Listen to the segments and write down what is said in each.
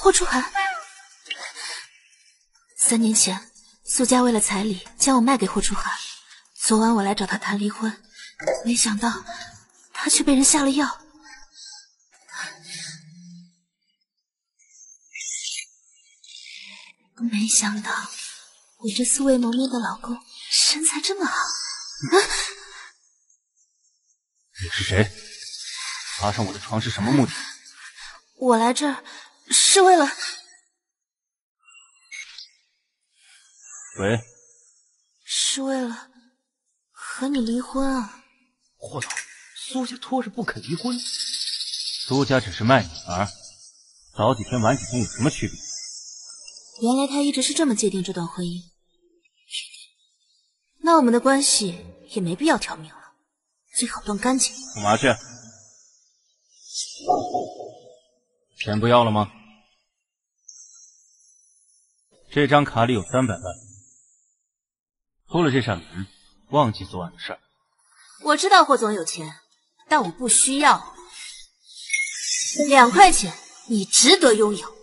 霍初寒，三年前苏家为了彩礼将我卖给霍初寒，昨晚我来找他谈离婚，没想到他却被人下了药。没想到我这素未谋面的老公身材这么好。你是谁？爬上我的床是什么目的？我来这儿是为了……喂，是为了和你离婚啊！霍总，苏家拖着不肯离婚，苏家只是卖女儿，早几天晚几天有什么区别？原来他一直是这么界定这段婚姻，那我们的关系也没必要挑明了，最好断干净。干嘛去？钱不要了吗？这张卡里有三百万，出了这扇门，忘记昨晚的事儿。我知道霍总有钱，但我不需要。两块钱，你值得拥有。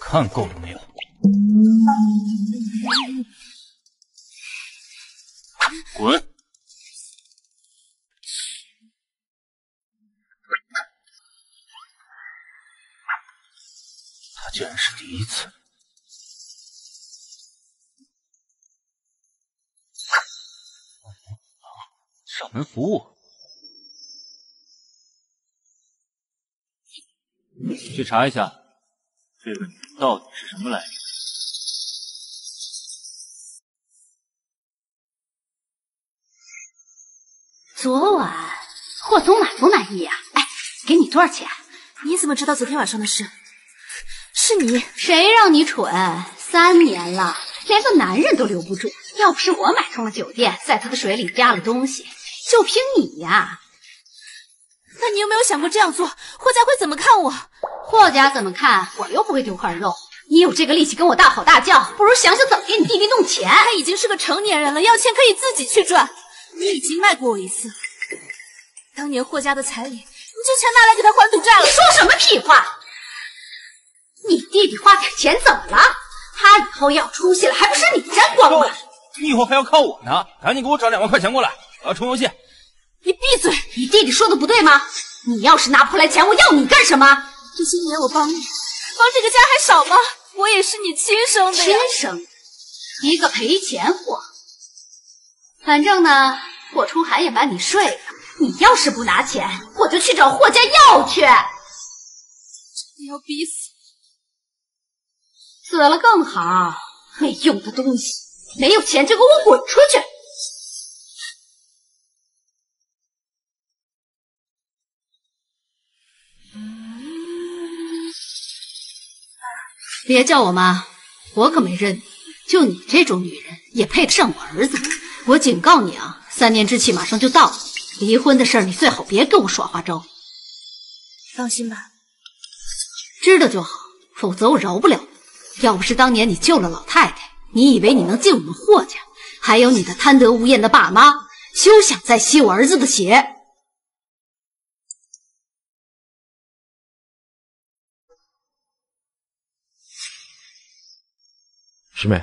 看够了没有？滚！他竟然是第一次。上门服务。去查一下，这个女人到底是什么来历？昨晚霍总满不满意呀？哎，给你多少钱？你怎么知道昨天晚上的事？是你？谁让你蠢？三年了，连个男人都留不住。要不是我买通了酒店，在他的水里加了东西，就凭你呀！那你有没有想过这样做，霍家会怎么看我？霍家怎么看我又不会丢块肉。你有这个力气跟我大吼大叫，不如想想怎么给你弟弟弄钱。他已经是个成年人了，要钱可以自己去赚。你已经卖过我一次了，当年霍家的彩礼，你就全拿来给他还赌债了。说什么屁话！你弟弟花点钱怎么了？他以后要出息了，还不是你沾光吗？你以后还要靠我呢，赶紧给我找两万块钱过来，我要充游戏。你闭嘴！你弟弟说的不对吗？你要是拿不回来钱，我要你干什么？这些年我帮你，帮这个家还少吗？我也是你亲生的呀！亲生，一个赔钱货。反正呢，霍初寒也把你睡了。你要是不拿钱，我就去找霍家要去。你要逼死死了更好，没用的东西！没有钱就给我滚出去！别叫我妈，我可没认你。就你这种女人，也配得上我儿子？我警告你啊，三年之期马上就到了，离婚的事儿你最好别跟我耍花招。放心吧，知道就好，否则我饶不了你。要不是当年你救了老太太，你以为你能进我们霍家？还有你的贪得无厌的爸妈，休想再吸我儿子的血！师妹，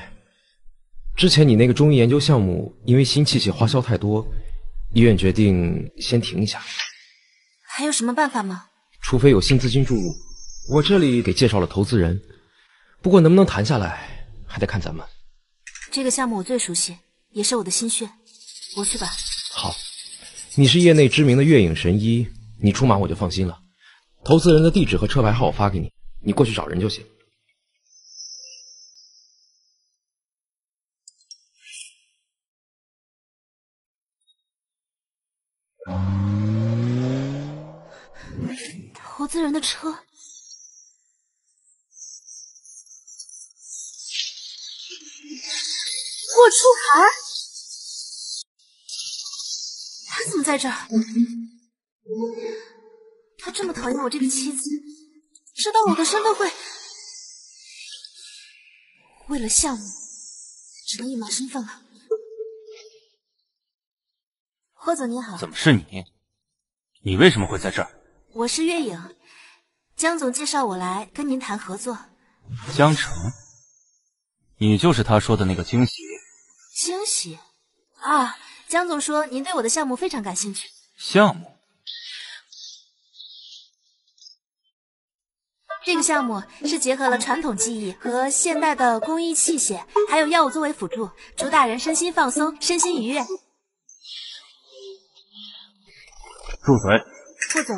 之前你那个中医研究项目因为新器械花销太多，医院决定先停一下。还有什么办法吗？除非有新资金注入，我这里给介绍了投资人，不过能不能谈下来，还得看咱们。这个项目我最熟悉，也是我的心血，我去吧。好，你是业内知名的月影神医，你出马我就放心了。投资人的地址和车牌号我发给你，你过去找人就行。投资人的车，霍初寒，他怎么在这儿？他这么讨厌我这个妻子，知道我的身份会……为了项目，只能隐瞒身份了。霍总你好，怎么是你？你为什么会在这儿？我是月影，江总介绍我来跟您谈合作。江城，你就是他说的那个惊喜？惊喜啊！江总说您对我的项目非常感兴趣。项目？这个项目是结合了传统技艺和现代的工艺器械，还有药物作为辅助，主打人身心放松、身心愉悦。住嘴！霍总，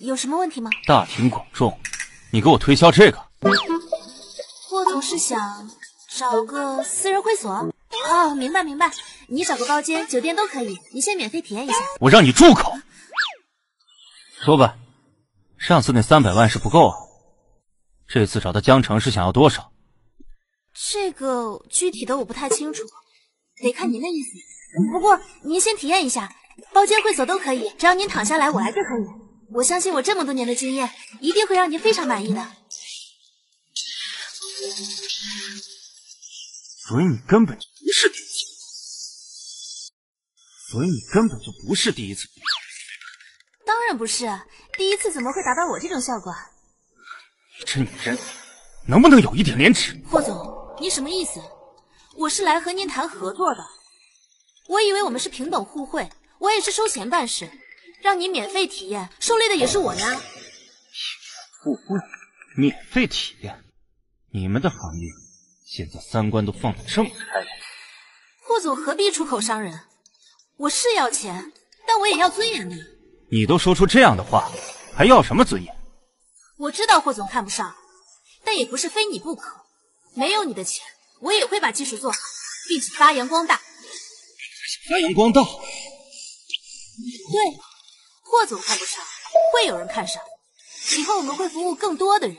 有什么问题吗？大庭广众，你给我推销这个？霍总是想找个私人会所？哦，明白明白，你找个包间、酒店都可以，你先免费体验一下。我让你住口！说吧，上次那三百万是不够啊，这次找到江城是想要多少？这个具体的我不太清楚，得看您的意思。不过您先体验一下。包间、会所都可以，只要您躺下来，我来就可以。我相信我这么多年的经验，一定会让您非常满意的。所以你根本就不是第一次，所以你根本就不是第一次。当然不是，第一次怎么会达到我这种效果？你这女人能不能有一点廉耻？霍总，你什么意思？我是来和您谈合作的，我以为我们是平等互惠。我也是收钱办事，让你免费体验，受累的也是我呀。互惠，免费体验，你们的行业现在三观都放得这么开了。霍总何必出口伤人？我是要钱，但我也要尊严的。你都说出这样的话，还要什么尊严？我知道霍总看不上，但也不是非你不可。没有你的钱，我也会把技术做好，并且发扬光大。发扬光大。对，霍总看不上，会有人看上。以后我们会服务更多的人，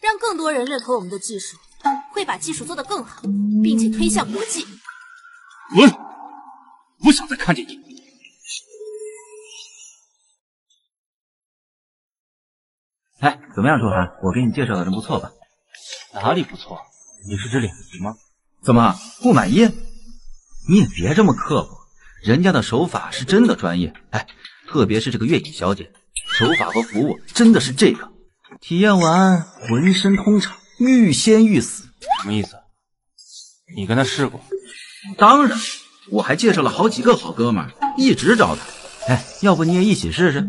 让更多人认可我们的技术，会把技术做得更好，并且推向国际。滚！不想再看见你。哎，怎么样，周涵？我给你介绍的人不错吧？哪里不错？你是指脸皮吗？怎么不满意？你也别这么刻薄。人家的手法是真的专业，哎，特别是这个月影小姐，手法和服务真的是这个，体验完浑身通畅，欲仙欲死。什么意思？你跟他试过？当然，我还介绍了好几个好哥们，一直找他。哎，要不你也一起试试？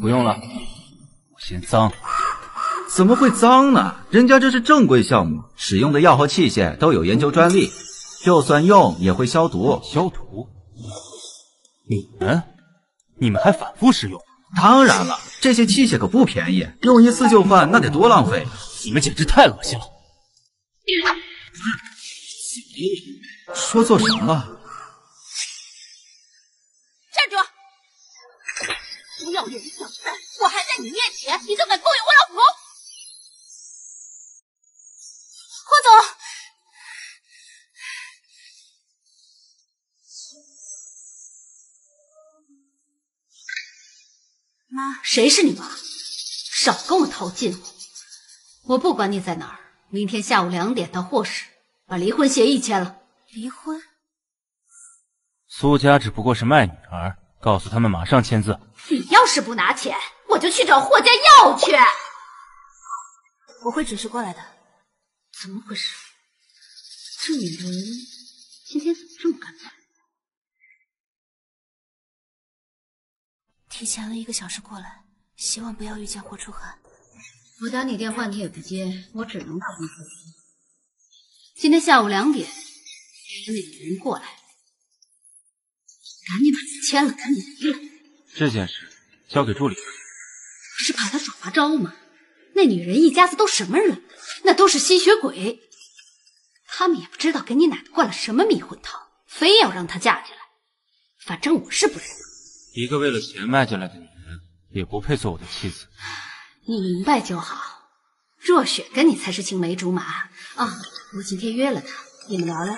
不用了，我嫌脏。怎么会脏呢？人家这是正规项目，使用的药和器械都有研究专利，就算用也会消毒。消毒？你们，你们还反复使用？当然了，这些器械可不便宜，用一次就换，那得多浪费！你们简直太恶心了！说错什么了？站住！不要脸的小三，我还在你面前，你就敢勾引我老婆？霍总。妈，谁是你妈？少跟我套近乎！我不管你在哪儿，明天下午两点到霍氏把离婚协议签了。离婚？苏家只不过是卖女儿，告诉他们马上签字。你要是不拿钱，我就去找霍家要去。我会准时过来的。怎么回事？这女人今天怎么这么干脆？提前了一个小时过来，希望不要遇见霍初寒。我打你电话你也不接，我只能打电话。今天下午两点，那个人过来，赶紧把字签了，赶紧离了。这件事交给助理。不是怕他耍花招吗？那女人一家子都什么人？那都是吸血鬼。他们也不知道给你奶奶灌了什么迷魂汤，非要让她嫁进来。反正我是不认。一个为了钱卖进来的女人，也不配做我的妻子。你明白就好。若雪跟你才是青梅竹马啊！我今天约了她，你们聊聊。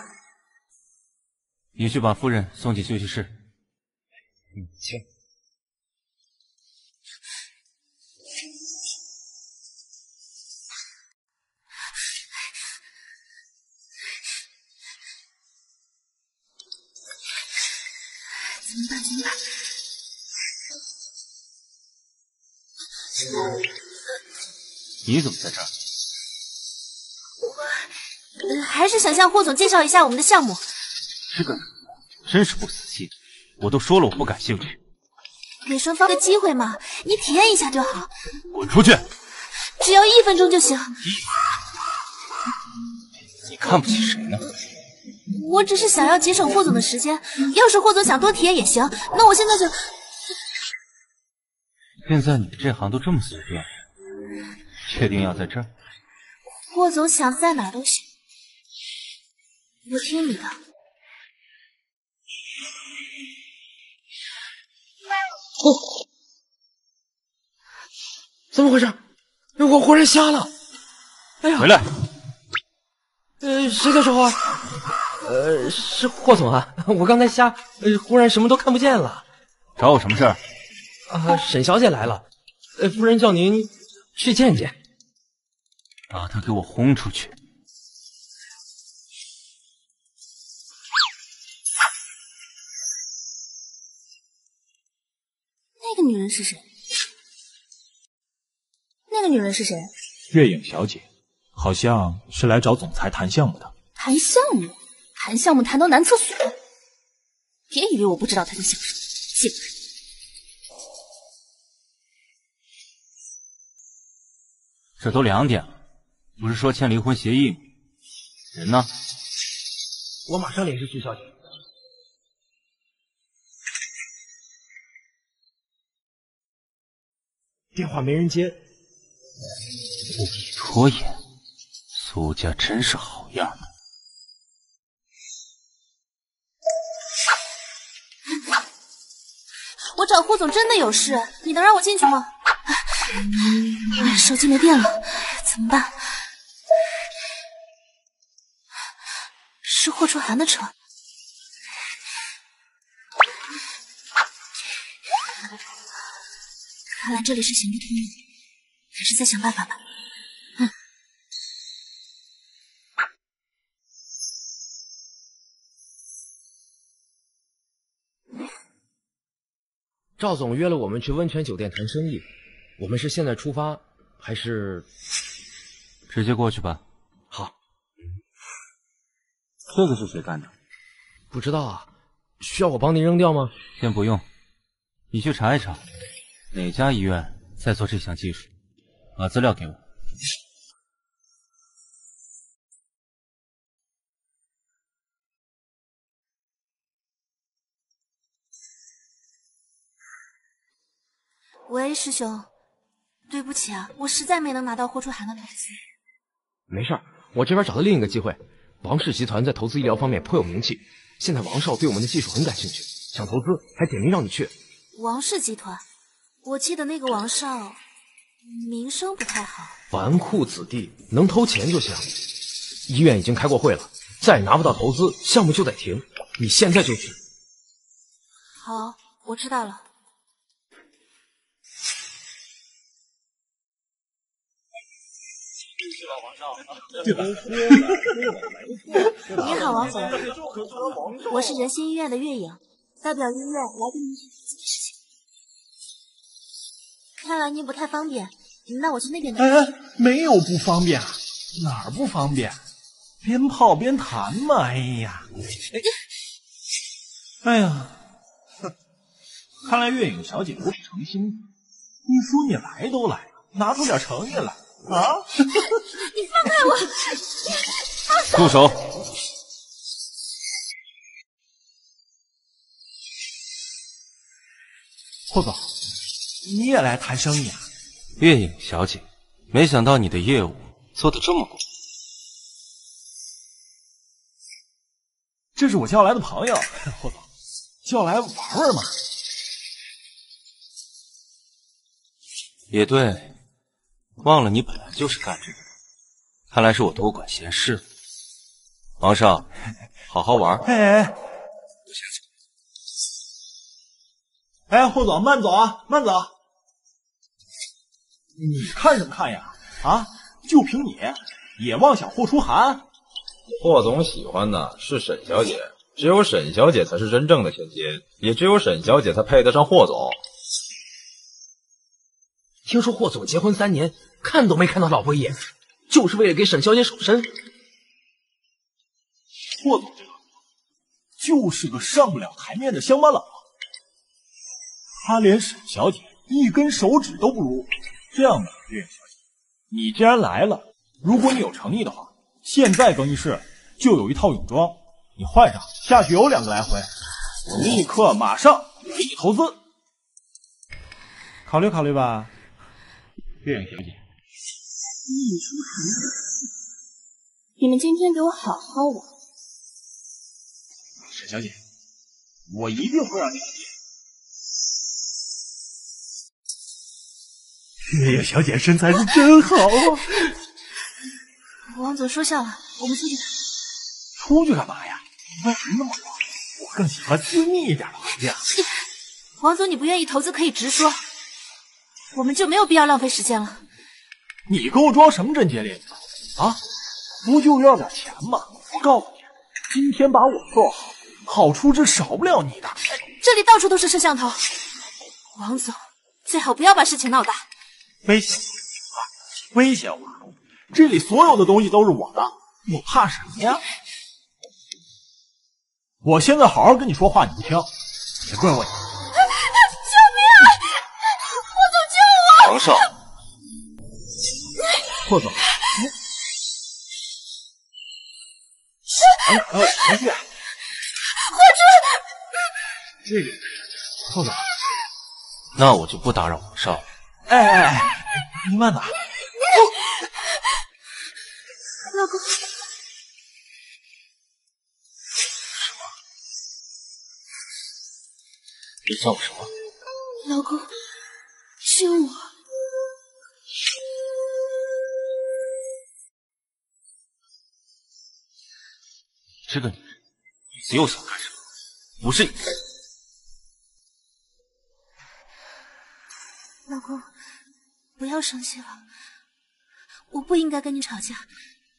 你去把夫人送进休息室。你请。怎么办？怎么办？你怎么在这儿？我还是想向霍总介绍一下我们的项目。这个真是不死心，我都说了我不感兴趣，给双方个机会嘛，你体验一下就好，滚出去！只要一分钟就行。你看不起谁呢？我只是想要节省霍总的时间，要是霍总想多体验也行。那我现在就……现在你这行都这么随便，确定要在这儿？霍总想在哪儿都行，我听你的。怎么回事？我忽然瞎了！哎呀，回来！呃，谁在说话？呃，是霍总啊！我刚才瞎，呃，忽然什么都看不见了。找我什么事儿？啊，沈小姐来了，呃，夫人叫您去见见。把她给我轰出去！那个女人是谁？那个女人是谁？月影小姐，好像是来找总裁谈项目的。谈项目，谈项目谈到男厕所，别以为我不知道她在想什么，贱人！这都两点了，不是说签离婚协议吗？人呢？我马上联系苏小姐。电话没人接，不必拖延，苏家真是好样的。我找霍总真的有事，你能让我进去吗？手机没电了，怎么办？是霍初寒的车。看来这里是行不通的，还是再想办法吧。赵总约了我们去温泉酒店谈生意，我们是现在出发，还是直接过去吧。好？这个是谁干的？不知道啊，需要我帮您扔掉吗？先不用，你去查一查，哪家医院在做这项技术，把资料给我。喂，师兄，对不起啊，我实在没能拿到霍初寒的投资。没事儿，我这边找到另一个机会。王氏集团在投资医疗方面颇有名气，现在王少对我们的技术很感兴趣，想投资，还点名让你去。王氏集团，我记得那个王少名声不太好。纨绔子弟能偷钱就行。医院已经开过会了，再拿不到投资，项目就得停。你现在就去。好，我知道了。你好，王总，我是仁心医院的月影，代表医院来跟您说这件事情。看来您不太方便，那我去那边等。哎哎，没有不方便，哪儿不方便？边泡边谈嘛。哎呀，哎呀，哼，看来月影小姐不是诚心的。你说你来都来了，拿出点诚意来啊！你放开我！住手！霍总，你也来谈生意啊？月影小姐，没想到你的业务做得这么广。这是我叫来的朋友，霍总，叫来玩玩嘛。也对，忘了你本来就是干这个的，看来是我多管闲事了。王少，好好玩。哎哎，我先走。哎，霍总，慢走啊，慢走！你看什么看呀？啊，就凭你也妄想霍初寒？霍总喜欢的是沈小姐，只有沈小姐才是真正的千金，也只有沈小姐才配得上霍总。听说霍总结婚三年，看都没看到老婆一眼，就是为了给沈小姐守身。霍总这个就是个上不了台面的乡巴佬，他连沈小姐一根手指都不如。这样吧，月月小姐，你既然来了，如果你有诚意的话，现在更衣室就有一套泳装，你换上下去游两个来回，我立刻马上给你投资。考虑考虑吧，月影小姐。你们今天给我好好玩。沈小姐，我一定会让你满意。月月小姐身材是真好啊！王总说笑了，我们出去吧。出去干嘛呀？为什么那么多？我更喜欢私密一点的环境。王总，你不愿意投资可以直说，我们就没有必要浪费时间了。你给我装什么贞洁烈女啊？不就要点钱吗？我告诉你，今天把我做好，好处是少不了你的。这里到处都是摄像头，王总最好不要把事情闹大。危险啊！危险我！这里所有的东西都是我的，我怕什么呀？我现在好好跟你说话，你不听，别怪我。皇上，霍总，哎哎，回去。霍尊，这个，霍总，那我就不打扰皇上了。哎哎哎，你慢点。老公，你叫我什么？老公，是我！这个女人，你子又想干什么？不是你。老公，不要生气了，我不应该跟你吵架，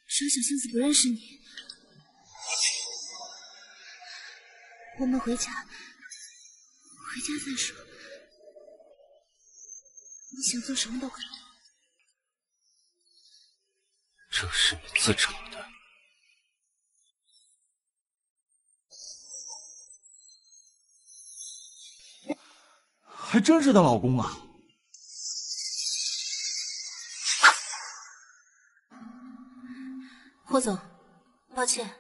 说小杏子不认识你。我们回家，回家再说。你想做什么都可以。这是你自找还真是她老公啊！霍总，抱歉，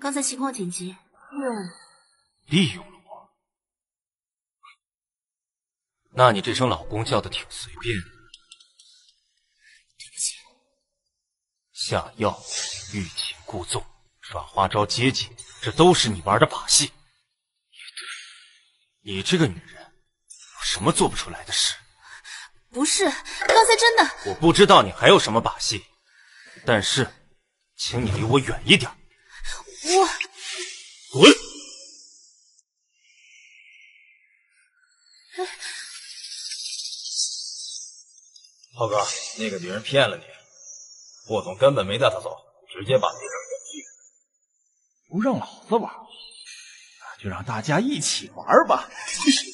刚才情况紧急，利用了你。利用了我？那你这声老公叫的挺随便的。对不起。下药、欲擒故纵、耍花招接近，这都是你玩的把戏。也对，你这个女人，有什么做不出来的事？不是，刚才真的。我不知道你还有什么把戏，但是，请你离我远一点。我滚！浩哥，那个女人骗了你，霍总根本没带她走，直接把那个给拒不让老子玩，那就让大家一起玩吧。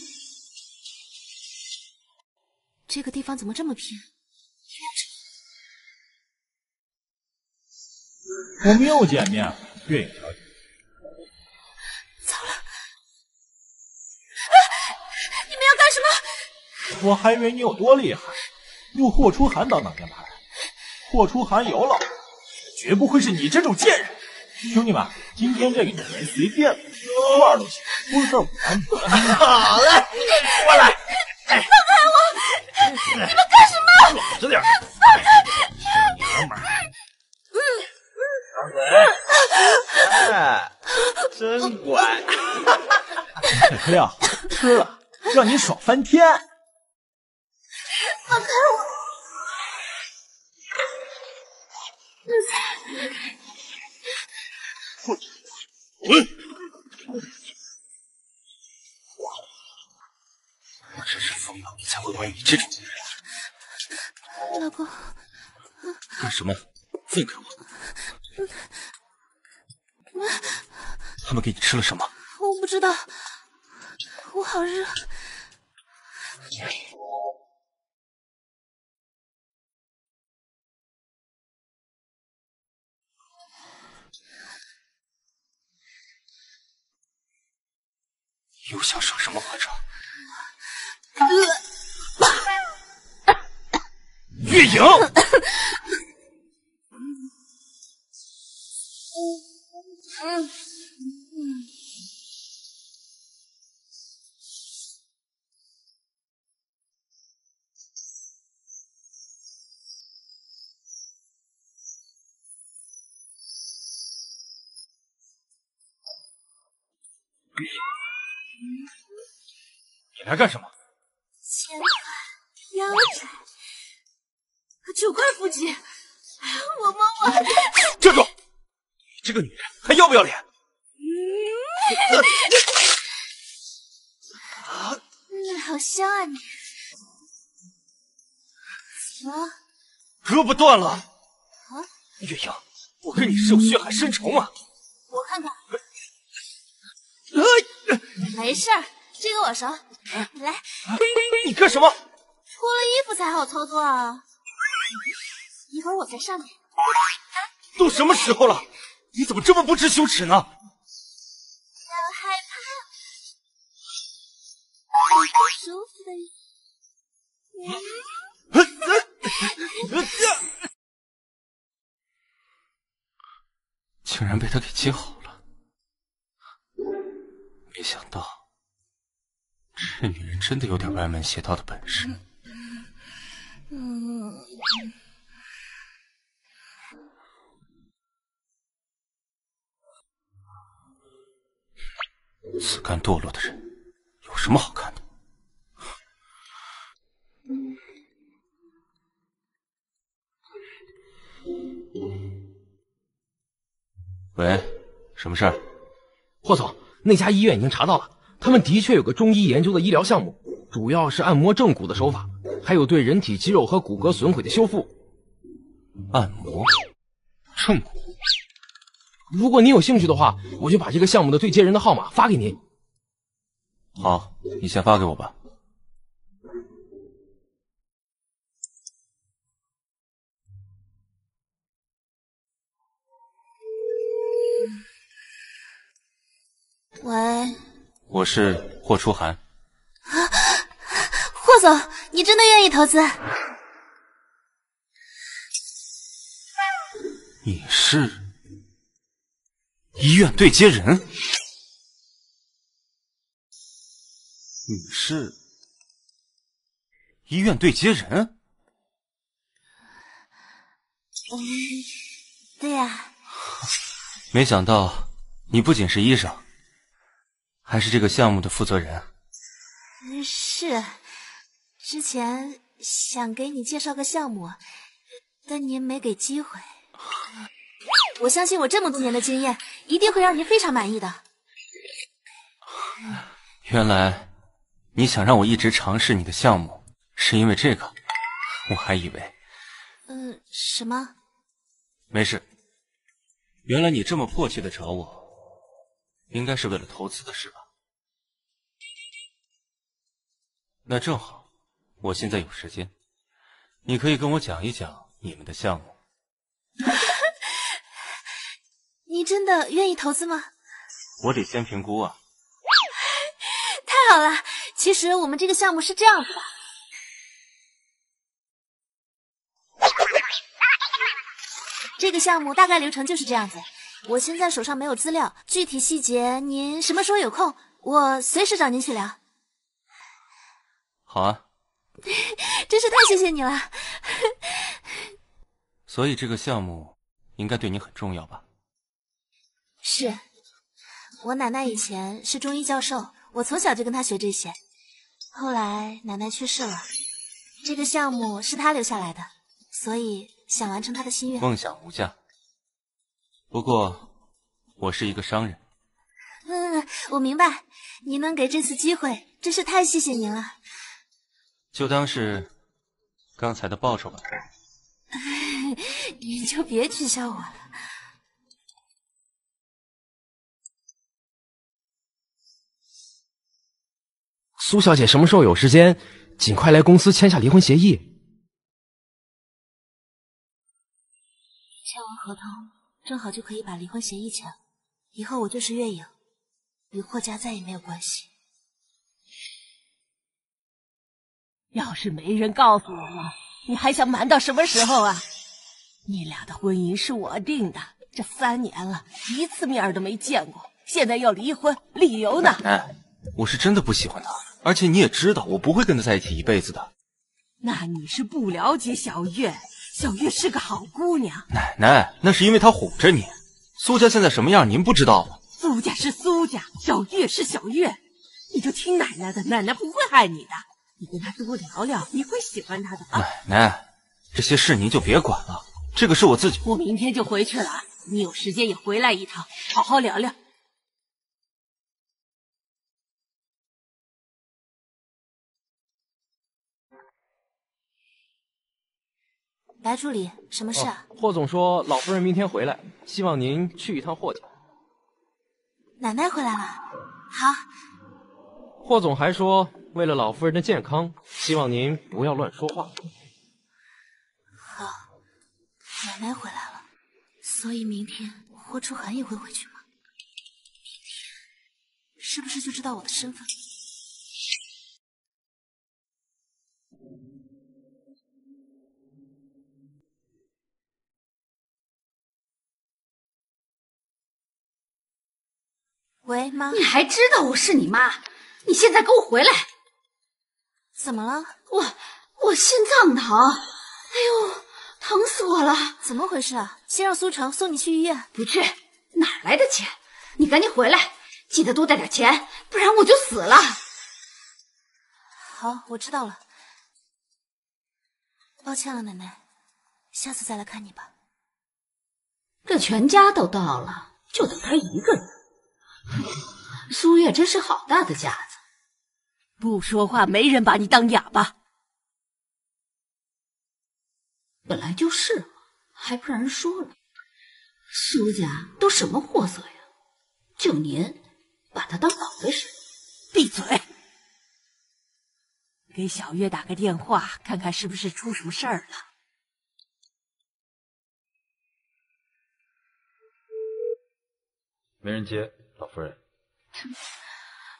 这个地方怎么这么偏？我们又见面了，月影小姐。糟了！啊！你们要干什么？我还以为你有多厉害，用霍初寒当挡箭牌。霍初寒有老，绝不会是你这种贱人。兄弟们，今天这个女人随便了，多玩都行，出事我管你。好嘞，过来！你们干什么？老实点！放开！娘们儿！张嘴！哎，真乖。这颗料吃了，让你爽翻天！放开我！滚！滚！我真是疯了，才会玩你这种女人。老公干什么？放开我！他们给你吃了什么？我不知道我好热又想耍什么花招月影，你来干什么？千块腰斩，九块腹肌，我摸摸，站住！你这个女人还要不要脸？嗯，好香啊你！怎么了？胳膊断了。啊？月影，我跟你是有血海深仇吗？我看看。哎，没事儿，这个我熟。来。你干什么？脱了衣服才好操作啊！一会儿我在上面。都什么时候了，你怎么这么不知羞耻呢？要害怕？舒服竟然被他给接好了，没想到这女人真的有点歪门邪道的本事。嗯。自甘堕落的人有什么好看的？喂，什么事儿？霍总，那家医院已经查到了，他们的确有个中医研究的医疗项目，主要是按摩正骨的手法，还有对人体肌肉和骨骼损毁的修复。按摩正骨？如果你有兴趣的话，我就把这个项目的对接人的号码发给您。好，你先发给我吧。喂，我是霍初寒。啊，霍总，你真的愿意投资？你是医院对接人？你是医院对接人？嗯，对呀。没想到你不仅是医生。还是这个项目的负责人。是，之前想给你介绍个项目，但您没给机会。我相信我这么多年的经验，一定会让您非常满意的。原来你想让我一直尝试你的项目，是因为这个？我还以为……嗯，什么？没事。原来你这么迫切的找我。应该是为了投资的事吧？那正好，我现在有时间，你可以跟我讲一讲你们的项目。你真的愿意投资吗？我得先评估啊。太好了，其实我们这个项目是这样子的。这个项目大概流程就是这样子。我现在手上没有资料，具体细节您什么时候有空，我随时找您去聊。好啊，真是太谢谢你了。所以这个项目应该对你很重要吧？是，我奶奶以前是中医教授，我从小就跟她学这些。后来奶奶去世了，这个项目是她留下来的，所以想完成她的心愿。梦想无价。不过，我是一个商人。嗯，我明白。您能给这次机会，真是太谢谢您了。就当是刚才的报酬吧。你就别取笑我了。苏小姐什么时候有时间，尽快来公司签下离婚协议。签完合同。正好就可以把离婚协议签了，以后我就是月影，与霍家再也没有关系。要是没人告诉我了，你还想瞒到什么时候啊？你俩的婚姻是我定的，这三年了，一次面都没见过，现在要离婚，理由呢？奶奶，我是真的不喜欢他，而且你也知道，我不会跟他在一起一辈子的。那你是不了解小月，小月是个好姑娘。奶奶，那是因为她哄着你。苏家现在什么样，您不知道吗？苏家是苏家，小月是小月，你就听奶奶的，奶奶不会害你的。你跟他多聊聊，你会喜欢他的。奶奶，这些事您就别管了，这个是我自己。我明天就回去了，你有时间也回来一趟，好好聊聊。白助理，什么事啊？霍总说老夫人明天回来，希望您去一趟霍家。奶奶回来了，好。霍总还说，为了老夫人的健康，希望您不要乱说话。好，奶奶回来了，所以明天霍初寒也会回去吗？明天是不是就知道我的身份？喂，妈，你还知道我是你妈？你现在给我回来！怎么了？我我心脏疼，哎呦，疼死我了！怎么回事啊？先让苏成送你去医院。不去，哪来的钱？你赶紧回来，记得多带点钱，不然我就死了。好，我知道了。抱歉了，奶奶，下次再来看你吧。这全家都到了，就等他一个人。苏月真是好大的架子，不说话没人把你当哑巴。本来就是嘛，还不让人说了。苏家都什么货色呀？就您把他当宝贝似的。闭嘴！给小月打个电话，看看是不是出什么事儿了。没人接。老夫人，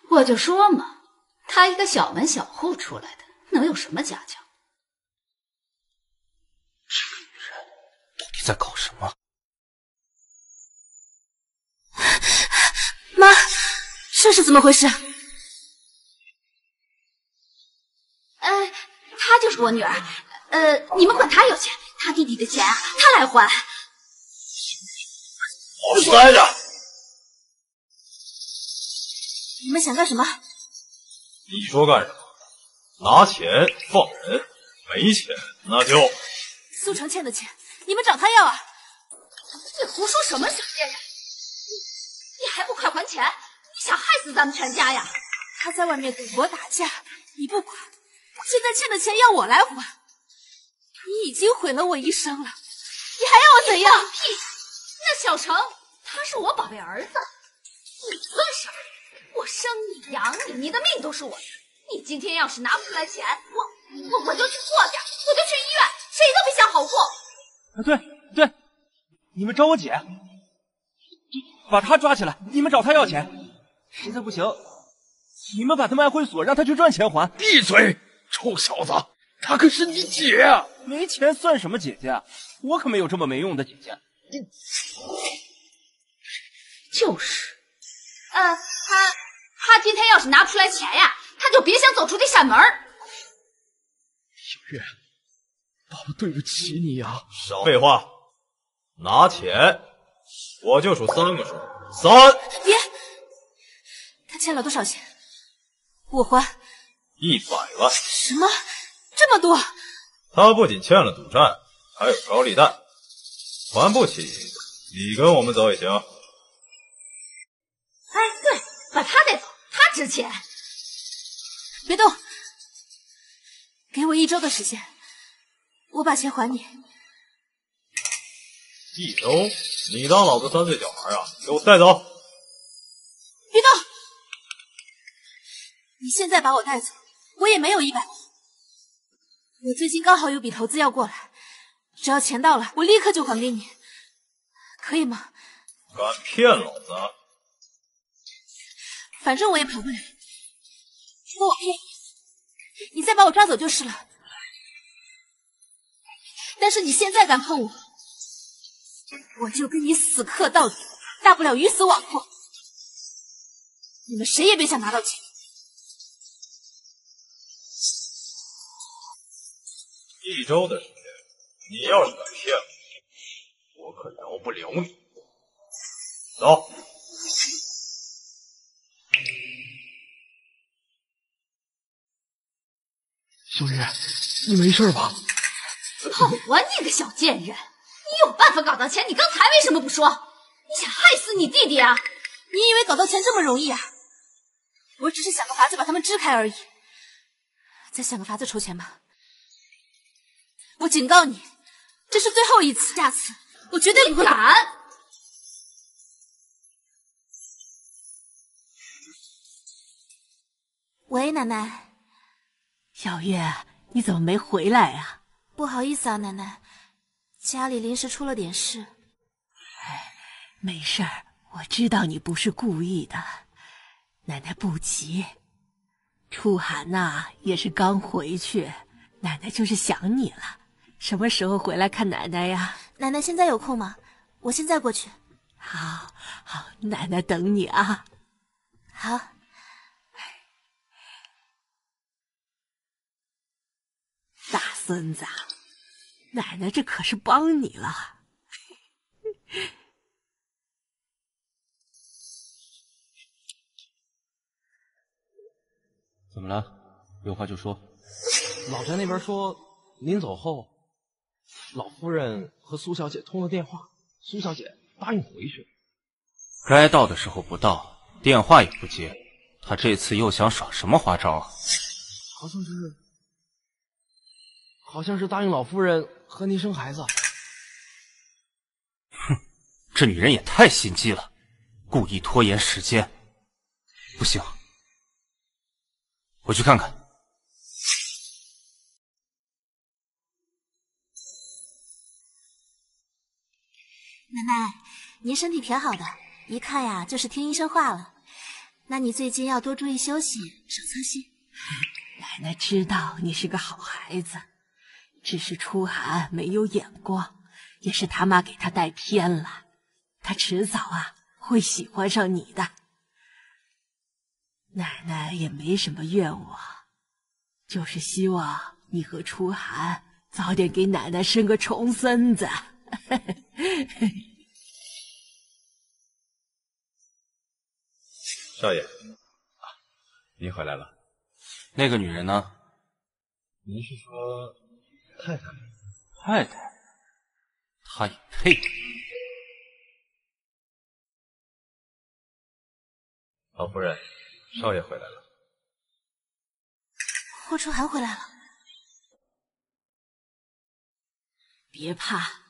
我就说嘛，她一个小门小户出来的，能有什么家教？这个女人到底在搞什么？妈，这是怎么回事？呃，她就是我女儿。呃，你们管她要钱，她弟弟的钱她来还。好塞着！你们想干什么？你说干什么？拿钱放人，没钱那就……苏成欠的钱，你们找他要啊！你胡说什么小贱人？你你还不快还钱？你想害死咱们全家呀？他在外面赌博打架，你不管，现在欠的钱要我来还，你已经毁了我一生了，你还要我怎样？屁！那小程他是我宝贝儿子，你算什么？我生你养你，你的命都是我的。你今天要是拿不出来钱，我我我就去霍家，我就去医院，谁都别想好过。啊，对对，你们找我姐，把她抓起来，你们找她要钱。实在不行，你们把她卖会所，让她去赚钱还。闭嘴，臭小子，她可是你姐啊！没钱算什么姐姐？我可没有这么没用的姐姐。你就是，呃，他。他今天要是拿不出来钱呀，他就别想走出这扇门。小月，爸爸对不起你呀！少废话，拿钱，我就数三个数。三，别。他欠了多少钱？我还。一百万。什么？这么多？他不仅欠了赌债，还有高利贷，还不起，你跟我们走也行。哎，对，把他带走。他值钱，别动，给我一周的时间，我把钱还你。一周？你当老子三岁小孩啊？给我带走！别动！你现在把我带走，我也没有一百万。我最近刚好有笔投资要过来，只要钱到了，我立刻就还给你，可以吗？敢骗老子！反正我也跑不了，如果我骗你，你再把我抓走就是了。但是你现在敢碰我，我就跟你死磕到底，大不了鱼死网破。你们谁也别想拿到钱。一周的时间，你要是敢骗我，我可饶不了你。走。小月，你没事吧？好啊，你个小贱人！你有办法搞到钱，你刚才为什么不说？你想害死你弟弟啊？你以为搞到钱这么容易啊？我只是想个法子把他们支开而已。再想个法子筹钱吧。我警告你，这是最后一次，下次我绝对不会敢。喂，奶奶。小月，你怎么没回来啊？不好意思啊，奶奶，家里临时出了点事。哎，没事儿，我知道你不是故意的，奶奶不急。初寒呐，也是刚回去，奶奶就是想你了。什么时候回来看奶奶呀？奶奶现在有空吗？我现在过去。好，好，奶奶等你啊。好。大孙子，奶奶这可是帮你了。怎么了？有话就说。老宅那边说，您走后，老夫人和苏小姐通了电话，苏小姐答应回去。该到的时候不到，电话也不接，他这次又想耍什么花招啊？好像是。好像是答应老夫人和您生孩子。哼，这女人也太心机了，故意拖延时间。不行，我去看看。奶奶，您身体挺好的，一看呀就是听医生话了。那你最近要多注意休息，少操心。奶奶知道你是个好孩子。只是初寒没有眼光，也是他妈给他带偏了。他迟早啊会喜欢上你的。奶奶也没什么愿望，就是希望你和初寒早点给奶奶生个重孙子。少爷，您回来了。那个女人呢？您是说？太太，太太，她也配？老夫人，少爷回来了。霍初寒回来了，别怕，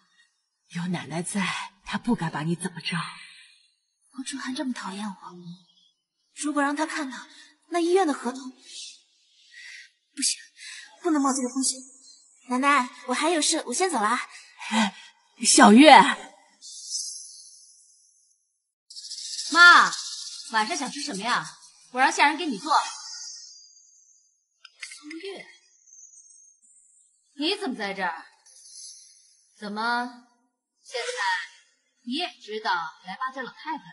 有奶奶在，他不敢把你怎么着。霍初寒这么讨厌我，如果让他看到那医院的合同，不行，不能冒这个风险。奶奶，我还有事，我先走了。小月，妈，晚上想吃什么呀？我让下人给你做。苏月，你怎么在这儿？怎么，现在你也知道来巴结老太太了？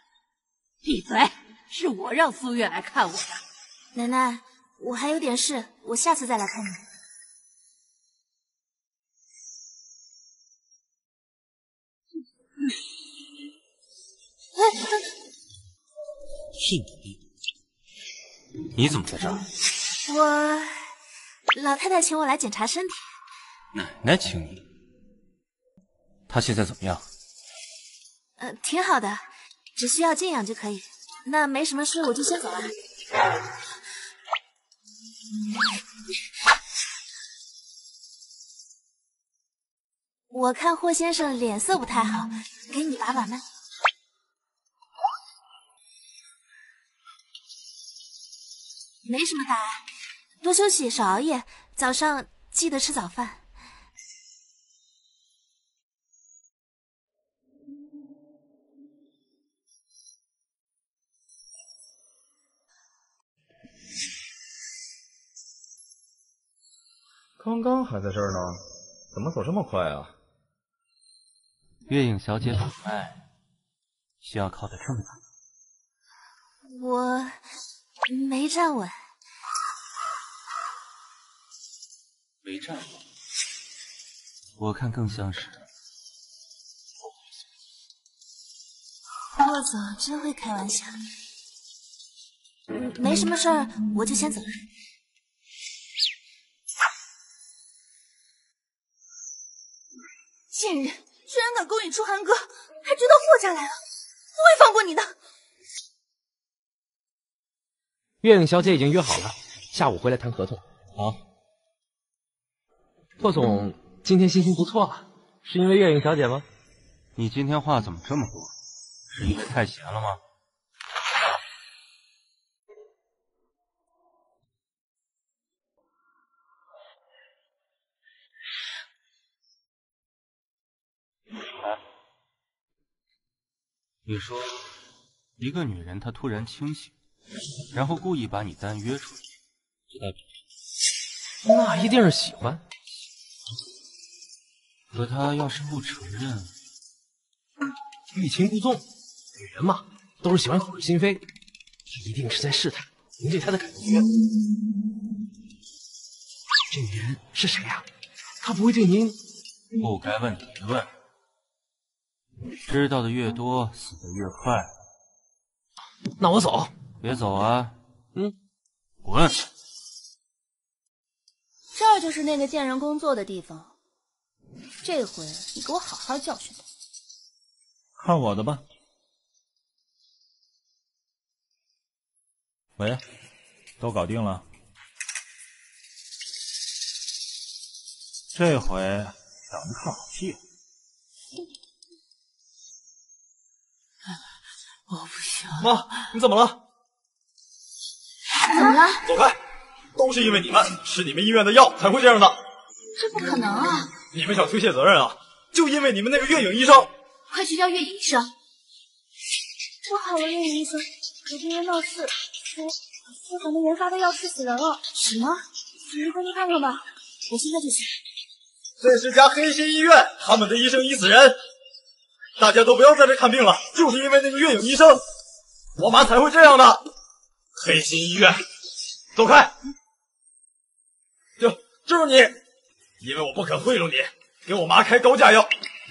闭嘴！是我让苏月来看我的。奶奶，我还有点事，我下次再来看你。是你？你怎么在这儿？我老太太请我来检查身体。奶奶请你？她现在怎么样？呃，挺好的，只需要静养就可以。那没什么事，我就先走了。我看霍先生脸色不太好，给你把把脉。没什么大碍，多休息，少熬夜，早上记得吃早饭。刚刚还在这儿呢，怎么走这么快啊？月影小姐把脉需要靠得这么近？我没站稳，没站稳，我看更像是。霍总真会开玩笑。嗯，没什么事儿，我就先走了。贱人，居然敢勾引初寒哥，还追到霍家来了，不会放过你的。月影小姐已经约好了，下午回来谈合同。好。霍总今天心情不错啊，是因为月影小姐吗？你今天话怎么这么多？是因为太闲了吗？你说，一个女人她突然清醒，然后故意把你单约出去，这代表那一定是喜欢。可她要是不承认，欲擒故纵，女人嘛，都是喜欢口是心非，她一定是在试探您对她的感觉。这女人是谁呀？她不会对您不该问的别问。知道的越多，死的越快。那我走，别走啊！嗯，滚！这儿就是那个贱人工作的地方，这回你给我好好教训他。看我的吧。喂，都搞定了。这回咱们看好戏我不行。妈，你怎么了？怎么了？走开！都是因为你们，吃你们医院的药才会这样的。这不可能啊！你们想推卸责任啊？就因为你们那个月影医生。快去叫月影医生！不好了，月影医生，隔壁院闹事，说说咱们研发的药吃死人了。什么？你们快去看看吧，我现在就去。这是家黑心医院，他们的医生医死人。大家都不要在这看病了，就是因为那个月影医生，我妈才会这样的。黑心医院，走开！就就是你，因为我不肯贿赂你，给我妈开高价药，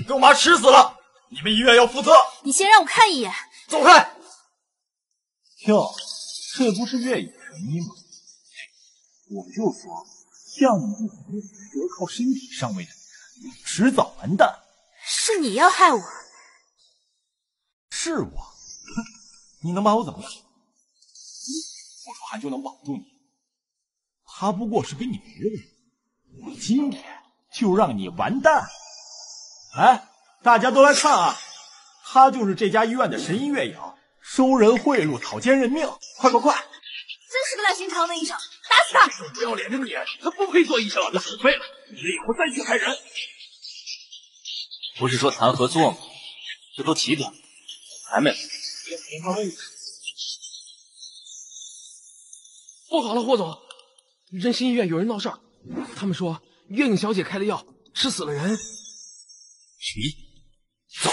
给我妈吃死了。你们医院要负责。你先让我看一眼。走开！哟，这不是月影神医吗？我就说，像你这种得靠身体上位的人，迟早完蛋。是你要害我。是我，哼，你能把我怎么样？我说还就能保住你，他不过是给你别人，我今天就让你完蛋！哎，大家都来看啊，他就是这家医院的神医月影，收人贿赂，讨奸人命，快快快！真是个烂心肠的医生，打死他！不要脸的你，他不配做医生，那死废了！你以后再去害人，不是说谈合作吗？这都几点了？还没来，不好了，霍总，仁心医院有人闹事儿，他们说月影小姐开的药吃死了人。谁？走。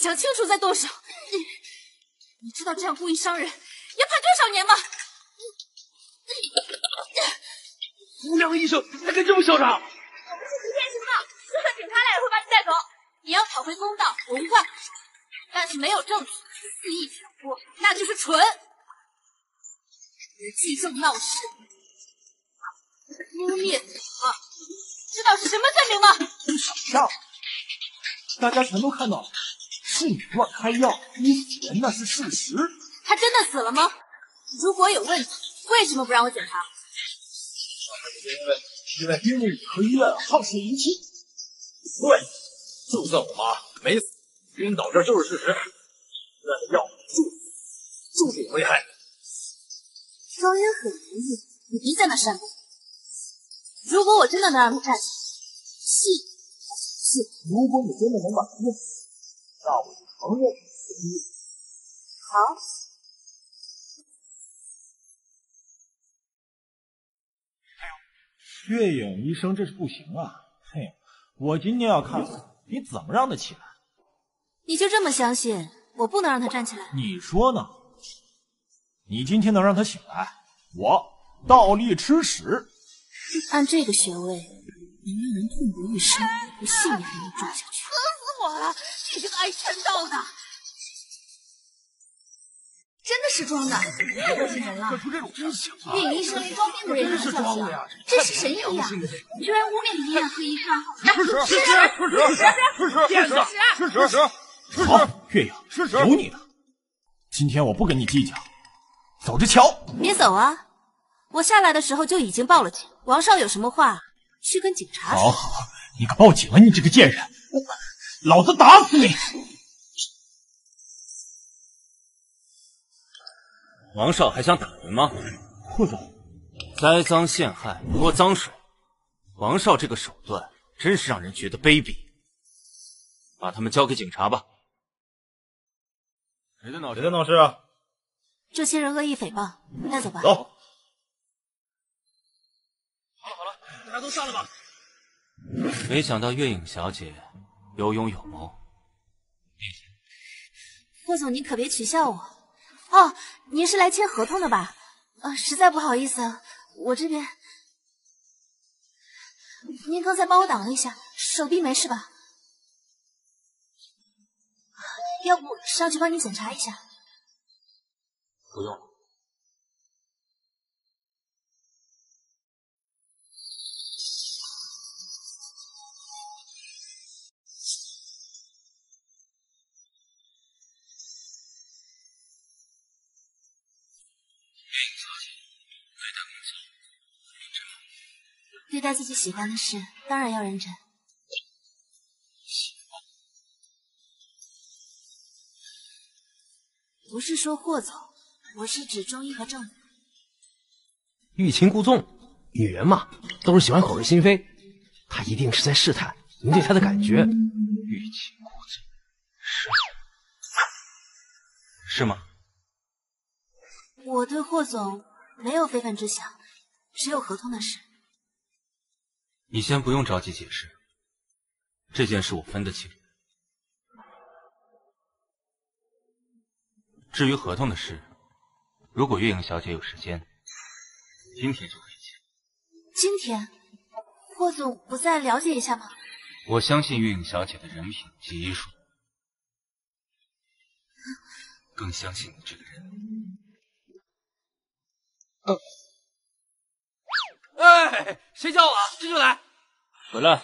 想清楚再动手。你知道这样故意伤人要判多少年吗？无良医生还敢这么嚣张！我们是不骗行的，就算警察来也会把你带走。你要讨回公道，我无话可说，但是没有证据，肆意挑拨，那就是蠢。你聚众闹事，污蔑死了，知道是什么罪名吗？你少上！大家全都看到了，是你乱开药，医死人那是事实。他真的死了吗？如果有问题，为什么不让我检查？因为因为你和医院沆瀣一气。对，就算我妈没死，晕倒这就是事实。医院的药就就是有危害。伤人很容易，你别在那煽动。如果我真的能让他站起来，信是，如果你真的能满意，那我就承认你是第一。好。月影医生，这是不行啊！嘿，我今天要看看你怎么让他起来。你就这么相信我不能让他站起来？你说呢？你今天能让他醒来，我倒立吃屎。按这个穴位，能让人痛不欲生，我信你还能撞下去。疼死我了！你这个爱缠斗的，真的是装的，太恶心人了！月影医生连装病的人都装的呀！真是神医呀！居然污蔑你营养科医生！吃屎！吃屎！吃屎！吃屎！吃屎！吃屎！吃屎！好，月影，有你的！今天我不跟你计较，走着瞧！别走啊！我下来的时候就已经报了警，王少有什么话去跟警察说。好好，你可报警了，你这个贱人！我老子打死你！王少还想打人吗？霍总，栽赃陷害，泼脏水，王少这个手段真是让人觉得卑鄙。把他们交给警察吧。谁在闹谁在闹事啊？这些人恶意诽谤，带走吧。走。好了好了，大家都散了吧。没想到月影小姐有勇有谋。霍总，您可别取笑我。哦，您是来签合同的吧？啊，实在不好意思，我这边……您刚才帮我挡了一下，手臂没事吧？要不上去帮你检查一下？不用了。对待自己喜欢的事，当然要认真。不是说霍总，我是指中医和正。欲擒故纵，女人嘛，都是喜欢口是心非。她一定是在试探您对她的感觉。欲擒故纵，是是吗？我对霍总没有非分之想，只有合同的事。你先不用着急解释，这件事我分得清。至于合同的事，如果月影小姐有时间，今天就可以签。今天，霍总不再了解一下吗？我相信月影小姐的人品及医术，更相信你这个人。嗯。哎，谁叫我？这就来。回来。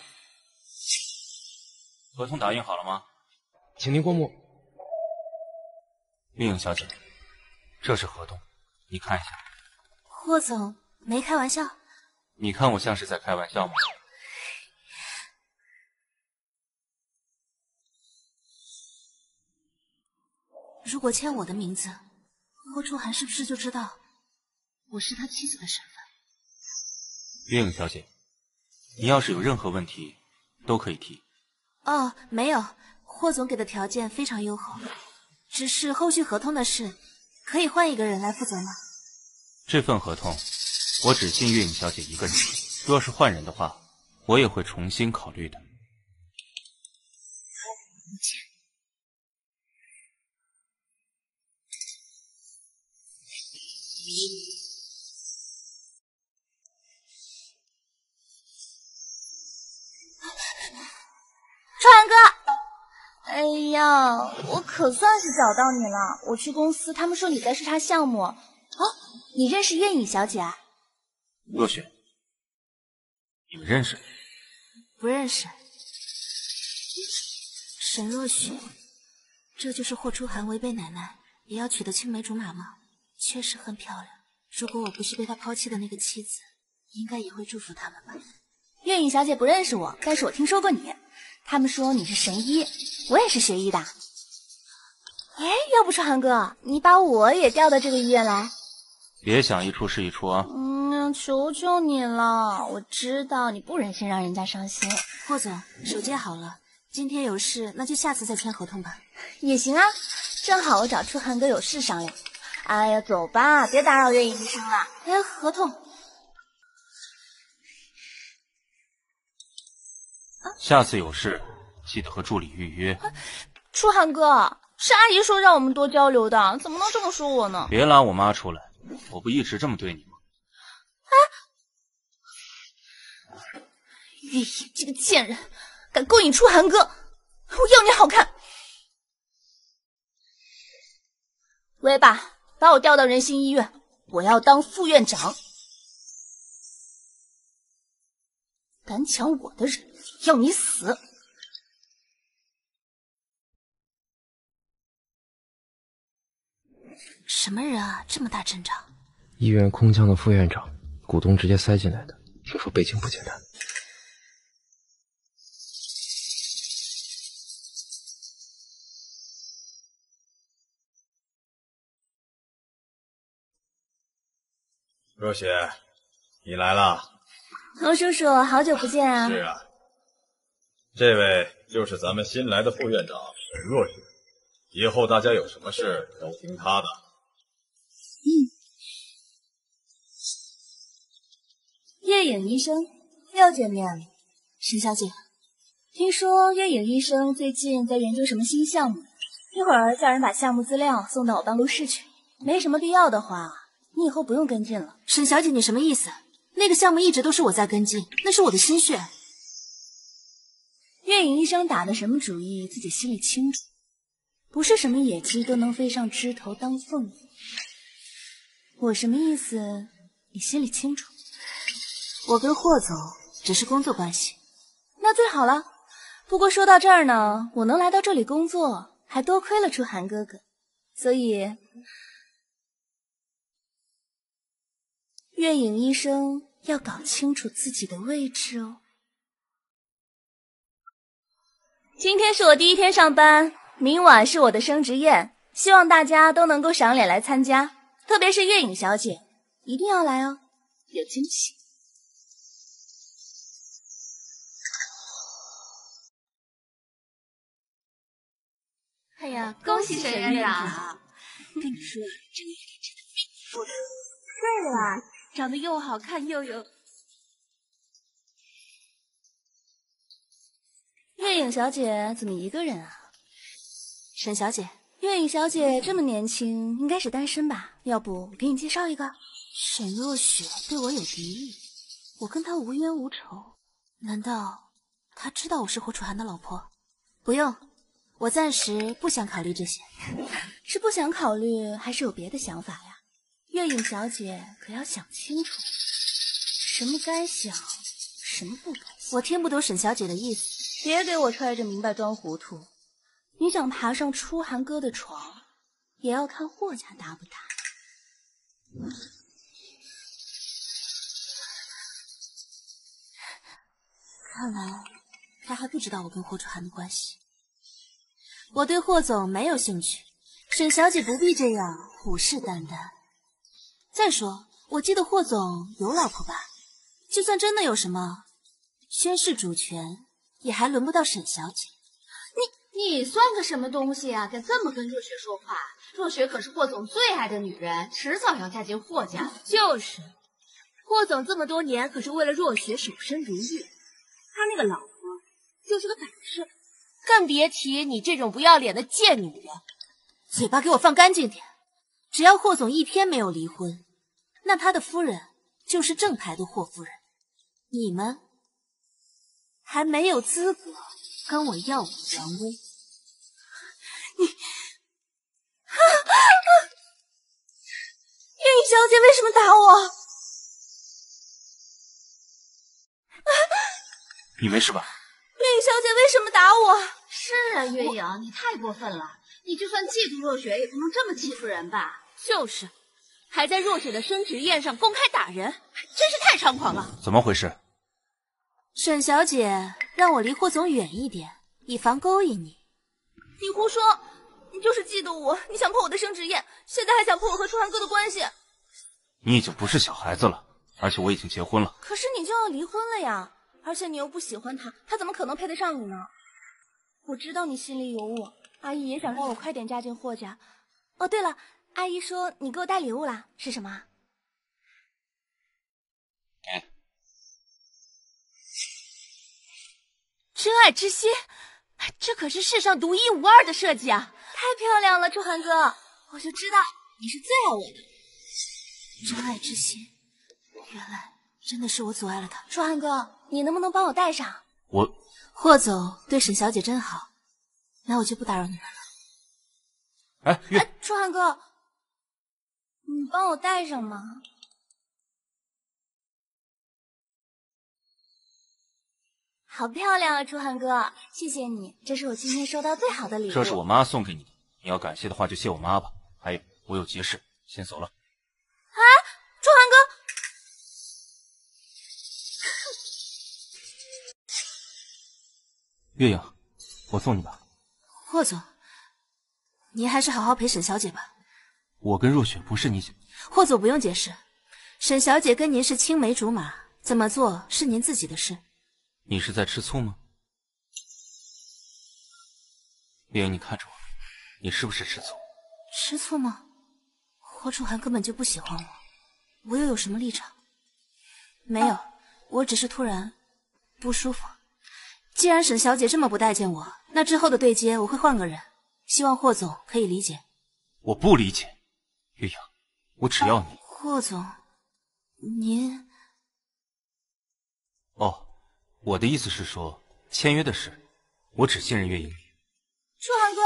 合同打印好了吗？请您过目。月影小姐，这是合同，你看一下。霍总没开玩笑。你看我像是在开玩笑吗？如果签我的名字，霍初寒是不是就知道我是他妻子的身份？月影小姐，你要是有任何问题，都可以提。哦，没有，霍总给的条件非常优厚，只是后续合同的事，可以换一个人来负责吗？这份合同，我只信月影小姐一个人。若是换人的话，我也会重新考虑的。川哥，哎呀，我可算是找到你了。我去公司，他们说你在视察项目。哦，你认识月影小姐啊？若雪，你们认识？不认识。沈若雪，这就是霍初寒违背奶奶也要娶的青梅竹马吗？确实很漂亮。如果我不是被他抛弃的那个妻子，应该也会祝福他们吧。月影小姐不认识我，但是我听说过你。他们说你是神医，我也是学医的。哎，要不是韩哥，你把我也调到这个医院来，别想一出是一出啊！嗯，求求你了！我知道你不忍心让人家伤心。霍总，手接好了，今天有事，那就下次再签合同吧。也行啊，正好我找初寒哥有事商量。哎呀，走吧，别打扰月影医生了。哎，合同。下次有事记得和助理预约。初寒哥，是阿姨说让我们多交流的，怎么能这么说我呢？别拉我妈出来，我不一直这么对你吗？哎，月影这个贱人，敢勾引初寒哥，我要你好看！喂爸，把我调到仁心医院，我要当副院长。敢抢我的人，要你死！什么人啊，这么大阵仗？医院空降的副院长，股东直接塞进来的，听说背景不简单。若雪，你来了。童叔叔，好久不见啊！是啊，这位就是咱们新来的副院长沈若雪，以后大家有什么事都听他的。嗯。月影医生又见面了，沈小姐，听说月影医生最近在研究什么新项目，一会儿叫人把项目资料送到我办公室去。没什么必要的话，你以后不用跟进了。沈小姐，你什么意思？那个项目一直都是我在跟进，那是我的心血。月影医生打的什么主意，自己心里清楚。不是什么野鸡都能飞上枝头当凤凰。我什么意思，你心里清楚。我跟霍总只是工作关系，那最好了。不过说到这儿呢，我能来到这里工作，还多亏了初寒哥哥，所以月影医生。要搞清楚自己的位置哦。今天是我第一天上班，明晚是我的升职宴，希望大家都能够赏脸来参加，特别是月影小姐，一定要来哦，有惊喜。哎呀，恭喜沈院长！跟你说，这个月亮真的非常对了。长得又好看又有。月影小姐怎么一个人啊？沈小姐，月影小姐这么年轻，应该是单身吧？要不我给你介绍一个？沈若雪对我有敌意，我跟她无冤无仇，难道她知道我是霍楚涵的老婆？不用，我暂时不想考虑这些。是不想考虑，还是有别的想法呀？月影小姐可要想清楚，什么该想，什么不该想。我听不懂沈小姐的意思，别给我揣着明白装糊涂。你想爬上初寒哥的床，也要看霍家答不答。看来他还不知道我跟霍初寒的关系。我对霍总没有兴趣，沈小姐不必这样虎视眈眈。再说，我记得霍总有老婆吧？就算真的有什么宣誓主权，也还轮不到沈小姐。你你算个什么东西啊？敢这么跟若雪说话？若雪可是霍总最爱的女人，迟早要嫁进霍家。就是，霍总这么多年可是为了若雪守身如玉，他那个老婆就是个摆设，更别提你这种不要脸的贱女人。嘴巴给我放干净点！只要霍总一天没有离婚，那他的夫人就是正牌的霍夫人。你们还没有资格跟我耀武扬威。你，啊月影小姐为什么打我？你没事吧？月影小姐为什么打我？是啊，月影，你太过分了。你就算嫉妒若雪，也不能这么欺负人吧？就是，还在若雪的升职宴上公开打人，真是太猖狂了！怎么回事？沈小姐让我离霍总远一点，以防勾引你。你胡说！你就是嫉妒我，你想破我的升职宴，现在还想破我和初寒哥的关系。你已经不是小孩子了，而且我已经结婚了。可是你就要离婚了呀，而且你又不喜欢他，他怎么可能配得上你呢？我知道你心里有我，阿姨也想让我快点嫁进霍家。哦，对了，阿姨说你给我带礼物了，是什么？真爱之心，这可是世上独一无二的设计啊！太漂亮了，楚寒哥，我就知道你是最爱我的。真爱之心，原来真的是我阻碍了他。楚寒哥，你能不能帮我带上？我霍总对沈小姐真好，那我就不打扰你们了。哎，哎，楚寒哥，你帮我带上吗？好漂亮啊，楚寒哥，谢谢你，这是我今天收到最好的礼物。这是我妈送给你的，你要感谢的话就谢我妈吧。还有，我有急事，先走了。啊，楚寒哥，月影，我送你吧。霍总，您还是好好陪沈小姐吧。我跟若雪不是你姐。霍总不用解释，沈小姐跟您是青梅竹马，怎么做是您自己的事。你是在吃醋吗？丽颖，你看着我，你是不是吃醋？吃醋吗？霍楚寒根本就不喜欢我，我又有什么立场？没有，我只是突然不舒服。既然沈小姐这么不待见我，那之后的对接我会换个人，希望霍总可以理解。我不理解，月影，我只要你。霍总，您……哦。我的意思是说，签约的事，我只信任月影你。楚寒哥，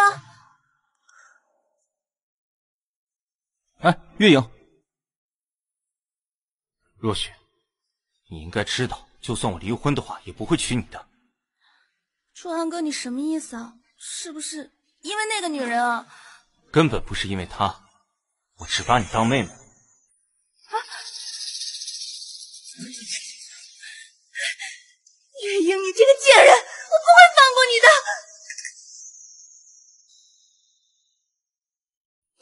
哎，月影，若雪，你应该知道，就算我离婚的话，也不会娶你的。楚寒哥，你什么意思啊？是不是因为那个女人啊？根本不是因为她，我只把你当妹妹。啊！月英，你这个贱人，我不会放过你的！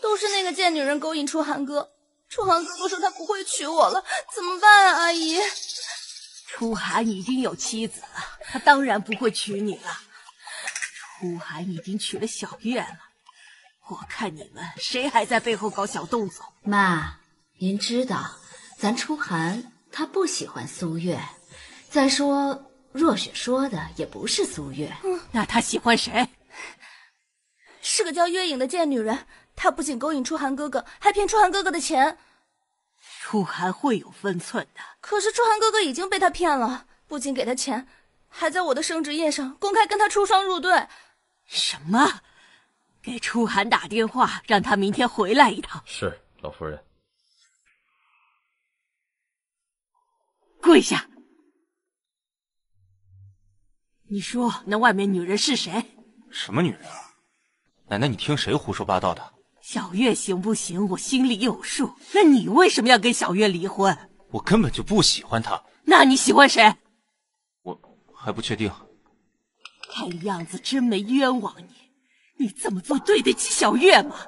都是那个贱女人勾引楚寒哥，楚寒哥都说他不会娶我了，怎么办啊，阿姨？楚寒已经有妻子了，他当然不会娶你了。楚寒已经娶了小月了，我看你们谁还在背后搞小动作？妈，您知道，咱初寒他不喜欢苏月，再说。若雪说的也不是苏月，那他喜欢谁？是个叫月影的贱女人。她不仅勾引初寒哥哥，还骗初寒哥哥的钱。初寒会有分寸的。可是初寒哥哥已经被他骗了，不仅给他钱，还在我的升职宴上公开跟他出双入对。什么？给初寒打电话，让他明天回来一趟。是，老夫人。跪下。你说那外面女人是谁？什么女人啊？奶奶，你听谁胡说八道的？小月行不行？我心里有数。那你为什么要跟小月离婚？我根本就不喜欢她。那你喜欢谁？我还不确定。看样子真没冤枉你。你这么做对得起小月吗？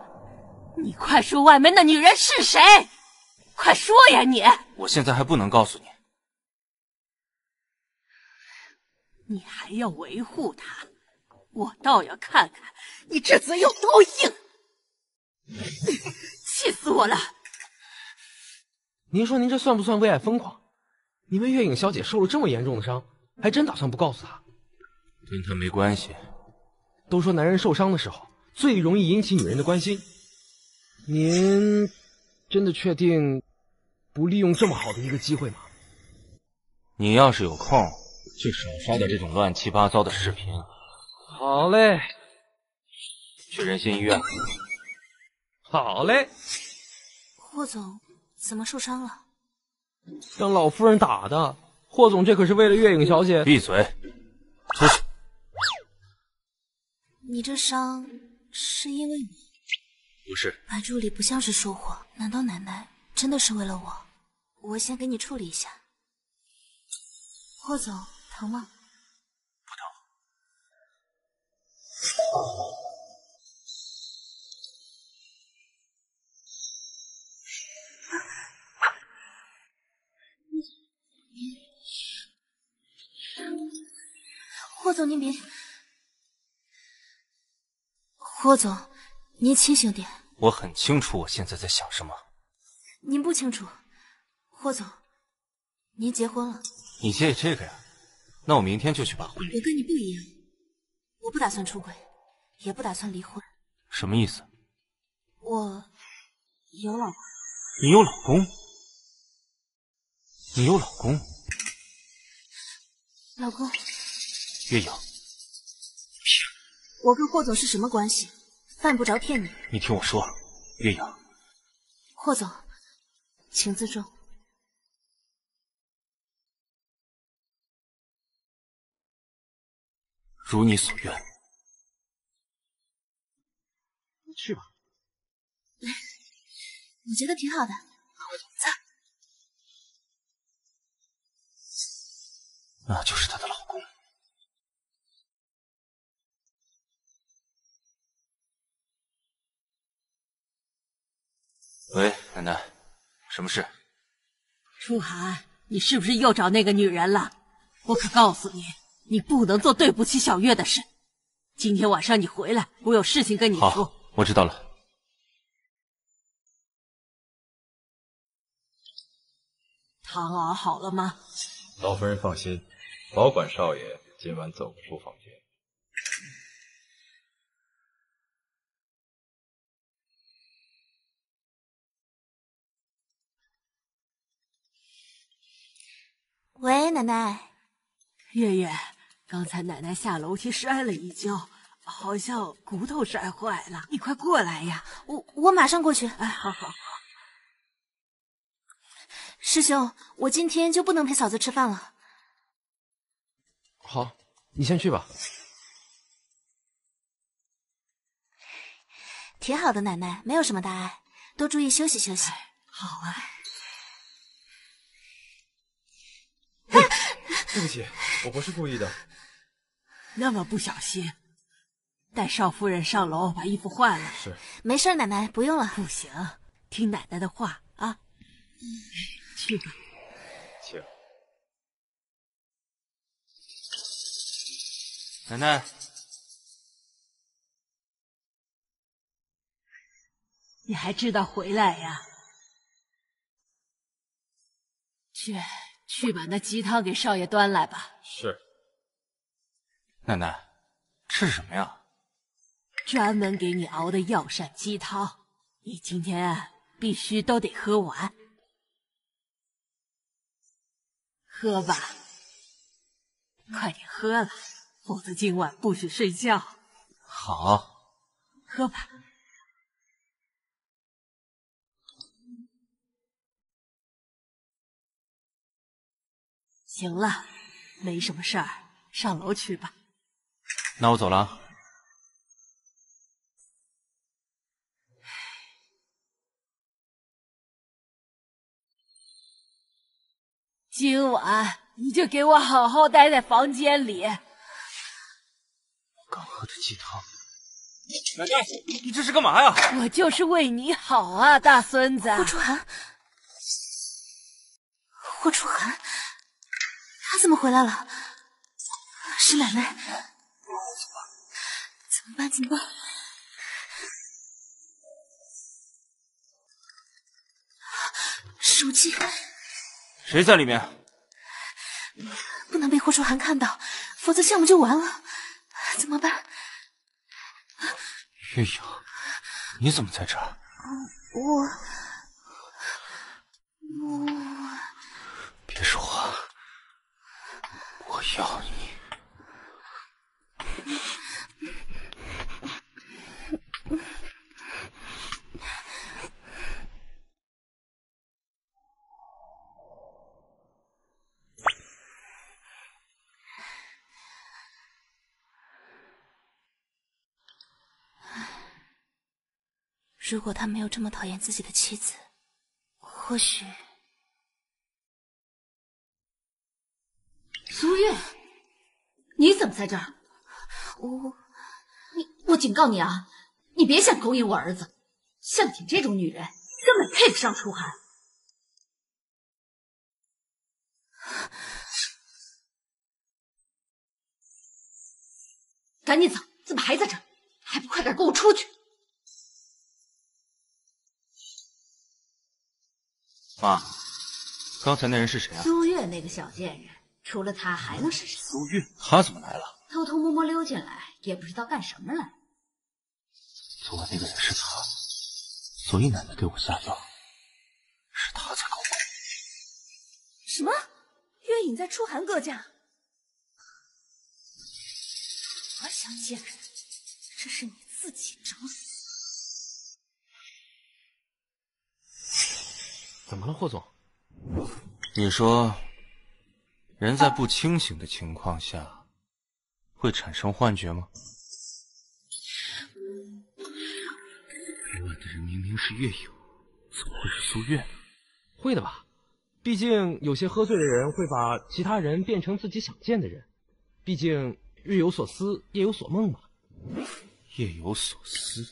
你快说，外面那女人是谁？快说呀！你我现在还不能告诉你。你还要维护她，我倒要看看你这嘴有多硬！气死我了！您说您这算不算为爱疯狂？你们月影小姐受了这么严重的伤，还真打算不告诉她？跟她没关系。都说男人受伤的时候最容易引起女人的关心，您真的确定不利用这么好的一个机会吗？你要是有空。就少刷点这种乱七八糟的视频。好嘞，去仁心医院。好嘞。霍总怎么受伤了？让老夫人打的。霍总这可是为了月影小姐。闭嘴，你这伤是因为我？不是。白助理不像是说谎，难道奶奶真的是为了我？我先给你处理一下。霍总，疼吗？不疼。霍总，您别。霍总，您清醒点。我很清楚我现在在想什么。您不清楚，霍总，您结婚了。你介意这个呀？那我明天就去办婚礼。我跟你不一样，我不打算出轨，也不打算离婚。什么意思？我有老公。你有老公？你有老公？老公。月影。我跟霍总是什么关系？犯不着骗你。你听我说，月影。霍总，请自重。如你所愿。去吧。来，我觉得挺好的。走。那就是她的老公。喂，奶奶，什么事？初寒，你是不是又找那个女人了？我可告诉你，你不能做对不起小月的事。今天晚上你回来，我有事情跟你说。好，我知道了。汤熬好了吗？老夫人放心，保管少爷今晚走不出房间。喂，奶奶。月月，刚才奶奶下楼梯摔了一跤，好像骨头摔坏了，你快过来呀！我我马上过去。哎，好好好。师兄，我今天就不能陪嫂子吃饭了。好，你先去吧。挺好的，奶奶，没有什么大碍，多注意休息休息。好啊。对不起，我不是故意的。那么不小心，带少夫人上楼把衣服换了。是，没事，奶奶不用了。不行，听奶奶的话啊。去吧。请。奶奶，你还知道回来呀？去。去把那鸡汤给少爷端来吧。是。奶奶，这是什么呀？专门给你熬的药膳鸡汤，你今天必须都得喝完。喝吧，快点喝了，否则今晚不许睡觉。好。喝吧。行了，没什么事儿，上楼去吧。那我走了。今晚你就给我好好待在房间里。刚喝的鸡汤，奶奶，你这是干嘛呀？我就是为你好啊，大孙子。霍初寒，霍初寒。他怎么回来了？是奶奶？怎么办？怎么办？手机？谁在里面？不能被霍初寒看到，否则项目就完了。怎么办？月影，你怎么在这儿？我……我……别说话。要你！如果他没有这么讨厌自己的妻子，或许……苏月，你怎么在这儿？我，你，我警告你啊，你别想勾引我儿子，像你这种女人根本配不上楚寒。赶紧走！怎么还在这儿？还不快点给我出去！妈，刚才那人是谁啊？苏月那个小贱人，除了他还能是谁？苏玉，他怎么来了？偷偷摸摸溜进来，也不知道干什么来。昨晚那个人是他，所以奶奶给我下药，是他在搞鬼。什么？月影在初寒阁家？我想见人，这是你自己找死！怎么了，霍总？你说，人在不清醒的情况下会产生幻觉吗？昨晚的人明明是月影，怎么会是苏月呢？会的吧？毕竟有些喝醉的人会把其他人变成自己想见的人，毕竟日有所思，夜有所梦嘛。夜有所思，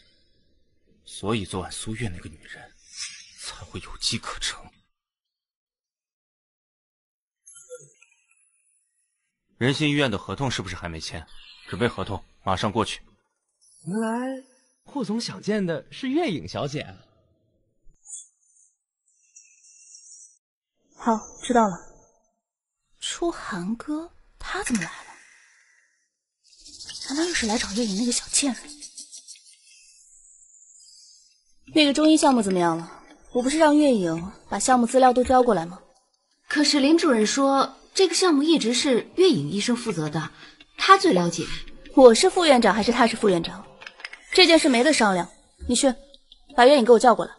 所以昨晚苏月那个女人才会有机可乘。仁心医院的合同是不是还没签？准备合同，马上过去。原来霍总想见的是月影小姐啊！好，知道了。初寒哥，他怎么来了？难道又是来找月影那个小贱人？那个中医项目怎么样了？我不是让月影把项目资料都交过来吗？可是林主任说，这个项目一直是月影医生负责的，他最了解。我是副院长还是他是副院长？这件事没得商量。你去，把月影给我叫过来。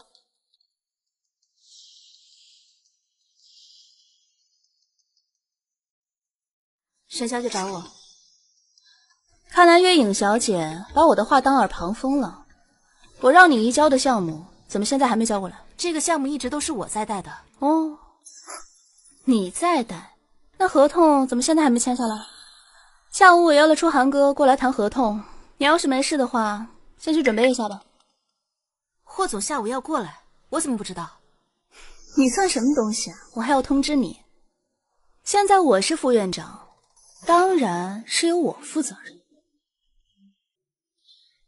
沈小姐找我，看来月影小姐把我的话当耳旁风了。我让你移交的项目，怎么现在还没交过来？这个项目一直都是我在带的。哦，你在带，那合同怎么现在还没签下来？下午我约了初寒哥过来谈合同，你要是没事的话，先去准备一下吧。霍总下午要过来，我怎么不知道？你算什么东西啊？我还要通知你。现在我是副院长，当然是由我负责任。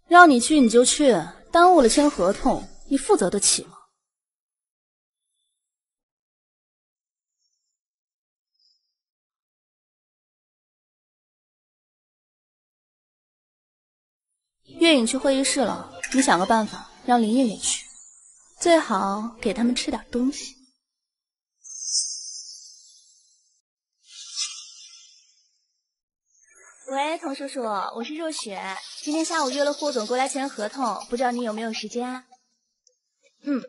让你去你就去，耽误了签合同，你负责得起吗？月影去会议室了，你想个办法让林月也去，最好给他们吃点东西。喂，童叔叔，我是若雪，今天下午约了霍总过来签合同，不知道你有没有时间啊？嗯。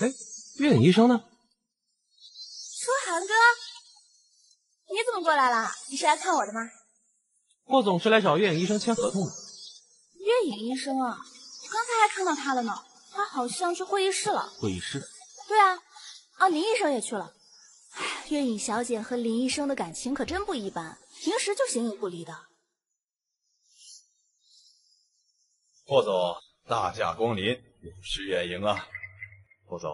哎，月影医生呢？初寒哥，你怎么过来了？你是来看我的吗？霍总是来找月影医生签合同的。月影医生啊，刚才还看到他了呢，他好像去会议室了。会议室？对啊。啊，林医生也去了。哎，月影小姐和林医生的感情可真不一般，平时就形影不离的。霍总，大驾光临，有失远迎啊！霍总，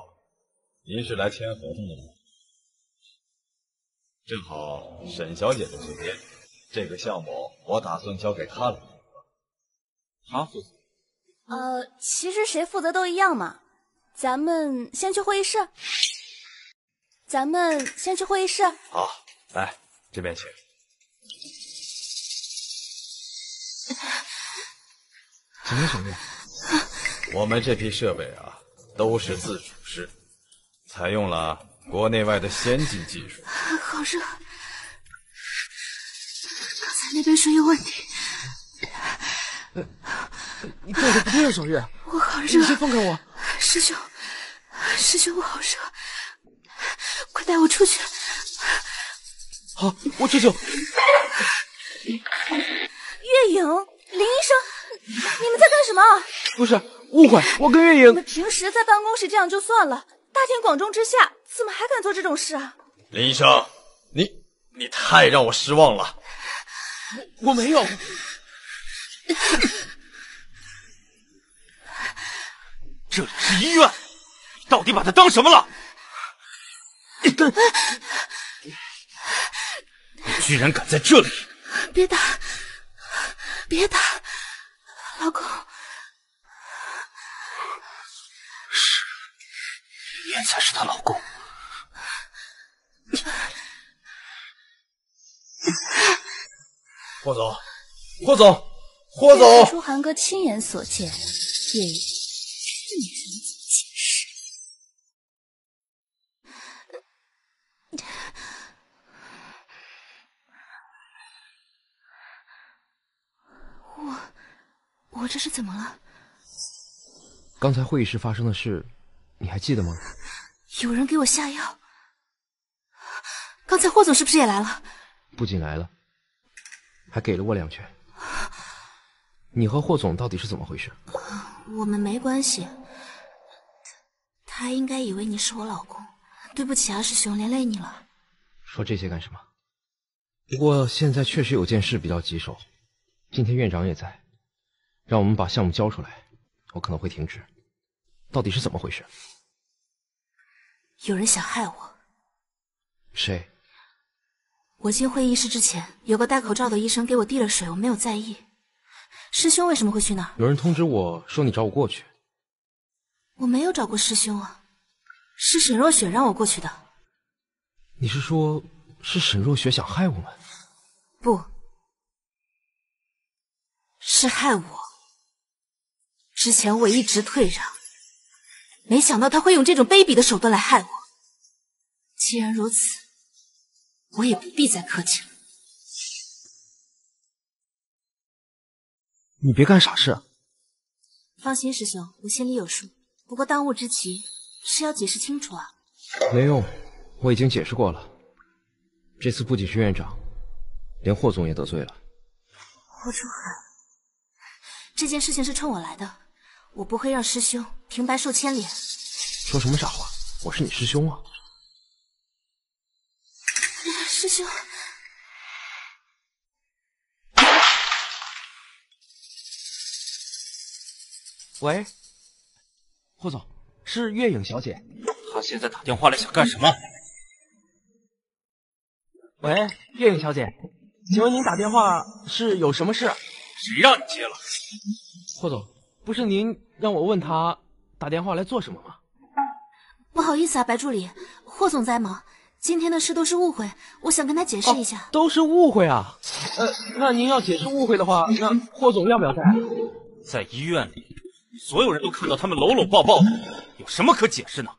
您是来签合同的吗？正好沈小姐在这边，这个项目我打算交给她来。他负责？呃，其实谁负责都一样嘛。咱们先去会议室。咱们先去会议室。好，来这边请。我们这批设备啊，都是自主式，采用了国内外的先进技术。好热，刚才那杯水有问题。你这个不对啊，小月。我好热。你先放开我。师兄，师兄，我好热。快带我出去！好，我去救。月影，林医生，你们在干什么？不是误会，我跟月影。你们平时在办公室这样就算了，大庭广众之下，怎么还敢做这种事啊？林医生，你你太让我失望了。我没有。这里是医院，你到底把他当什么了？你跟居然敢在这里！别打，别打，老公。是，李岩才是她老公。霍总，霍总，霍总！书涵哥亲眼所见，叶雨不想解释。我，我这是怎么了？刚才会议室发生的事，你还记得吗？有人给我下药。刚才霍总是不是也来了？不仅来了，还给了我两拳。你和霍总到底是怎么回事？我们没关系。他应该以为你是我老公。对不起啊，师兄，连累你了。说这些干什么？不过现在确实有件事比较棘手。今天院长也在，让我们把项目交出来，我可能会停止。到底是怎么回事？有人想害我。谁？我进会议室之前，有个戴口罩的医生给我递了水，我没有在意。师兄为什么会去那儿？有人通知我说你找我过去。我没有找过师兄啊，是沈若雪让我过去的。你是说，是沈若雪想害我们？不，是害我。之前我一直退让，没想到他会用这种卑鄙的手段来害我。既然如此，我也不必再客气了。你别干傻事。啊！放心，师兄，我心里有数。不过当务之急是要解释清楚啊。没用，我已经解释过了。这次不仅是院长，连霍总也得罪了。霍初寒，这件事情是冲我来的，我不会让师兄平白受牵连。说什么傻话？我是你师兄啊！师兄，喂，霍总，是月影小姐。她现在打电话来想干什么？喂，月影小姐，请问您打电话是有什么事？谁让你接了？霍总，不是您让我问他打电话来做什么吗？不好意思啊，白助理，霍总在吗？今天的事都是误会，我想跟他解释一下。哦、都是误会啊？呃，那您要解释误会的话，那霍总要不要在？在医院里，所有人都看到他们搂搂抱抱的，有什么可解释呢？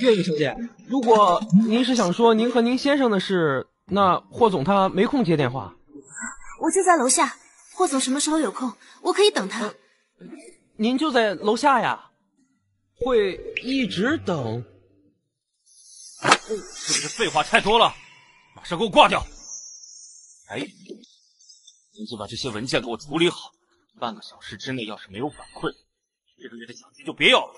月影小姐，如果您是想说您和您先生的事，那霍总他没空接电话。我就在楼下，霍总什么时候有空，我可以等他。呃、您就在楼下呀？会一直等？是不是废话太多了？马上给我挂掉！哎，你就把这些文件给我处理好。半个小时之内要是没有反馈，这个月的奖金就别要了。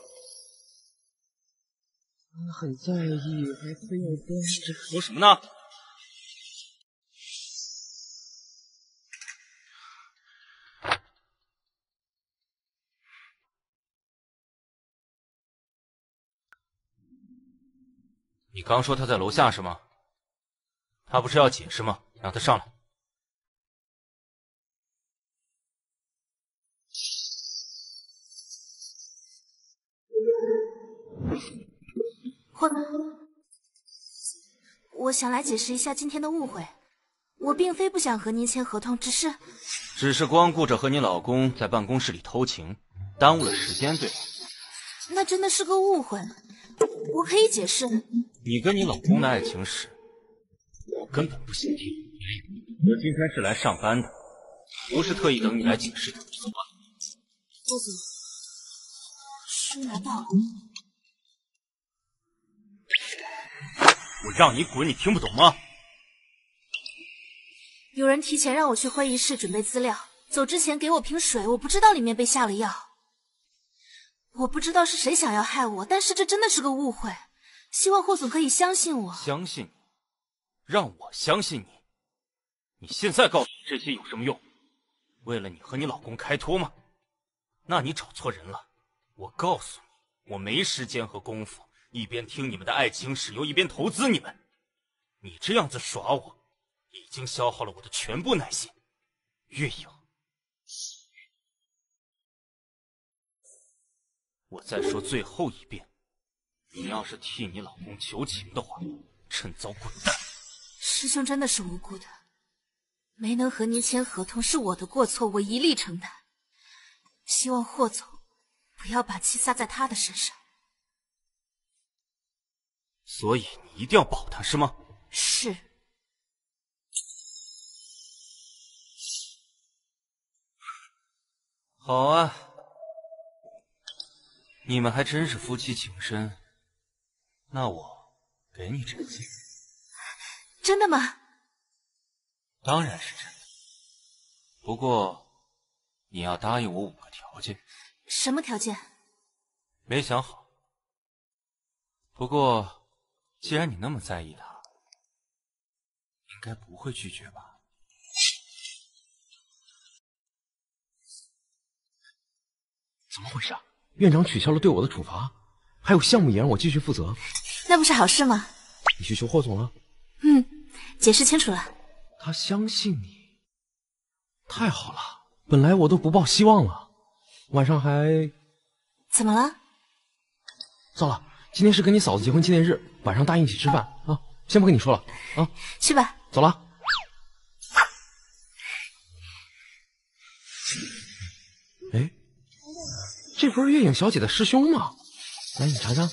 他很在意，还非要跟着。说什么呢？你刚说他在楼下是吗？他不是要解释吗？让他上来。霍，我想来解释一下今天的误会。我并非不想和您签合同，只是……只是光顾着和你老公在办公室里偷情，耽误了时间，对吗？那真的是个误会。我可以解释。你跟你老公的爱情史，我根本不想听。我今天是来上班的，不是特意等你来解释的。走吧。顾总，书拿到了。我让你滚，你听不懂吗？有人提前让我去会议室准备资料，走之前给我瓶水，我不知道里面被下了药。我不知道是谁想要害我，但是这真的是个误会。希望霍总可以相信我。相信你？让我相信你？你现在告诉我这些有什么用？为了你和你老公开脱吗？那你找错人了。我告诉你，我没时间和功夫一边听你们的爱情史，又一边投资你们。你这样子耍我，已经消耗了我的全部耐心。月影，我再说最后一遍，你要是替你老公求情的话，趁早滚蛋！师兄真的是无辜的，没能和您签合同是我的过错，我一力承担。希望霍总不要把气撒在他的身上。所以你一定要保他，是吗？是。好啊，你们还真是夫妻情深。那我给你这个信。真的吗？当然是真的。不过你要答应我五个条件。什么条件？没想好。不过既然你那么在意他，应该不会拒绝吧？怎么回事啊？院长取消了对我的处罚，还有项目也让我继续负责，那不是好事吗？你去求霍总了？嗯，解释清楚了。他相信你，太好了。本来我都不抱希望了，晚上还怎么了？糟了，今天是跟你嫂子结婚纪念日，晚上答应一起吃饭啊！先不跟你说了啊，去吧。走了。这不是月影小姐的师兄吗？来，你尝尝，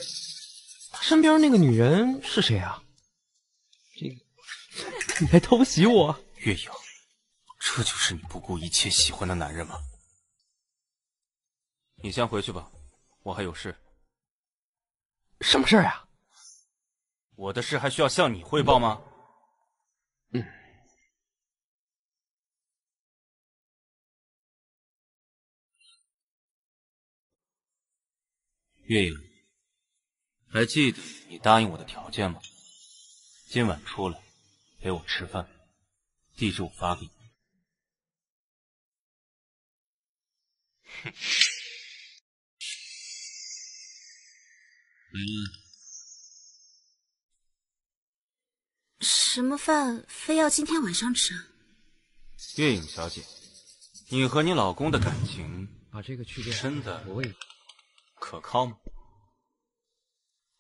他身边那个女人是谁啊？这个，你还偷袭我？月影，这就是你不顾一切喜欢的男人吗？你先回去吧，我还有事。什么事儿呀？我的事还需要向你汇报吗？嗯。月影，还记得你答应我的条件吗？今晚出来陪我吃饭，地址我发给你。哼。嗯。什么饭非要今天晚上吃？月影小姐，你和你老公的感情把这个去掉，真的我喂。可靠吗？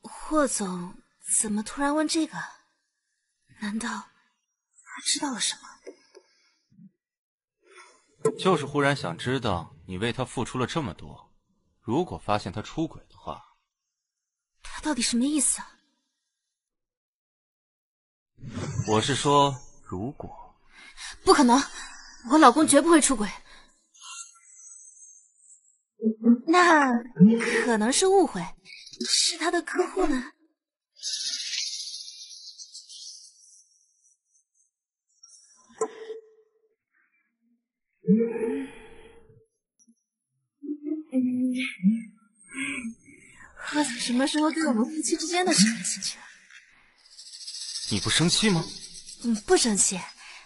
霍总怎么突然问这个？难道他知道了什么？就是忽然想知道你为他付出了这么多，如果发现他出轨的话，他到底什么意思啊？我是说，如果不可能，我老公绝不会出轨。那可能是误会，是他的客户呢。何总什么时候对我们夫妻之间的事感兴趣了？你不生气吗？嗯，不生气。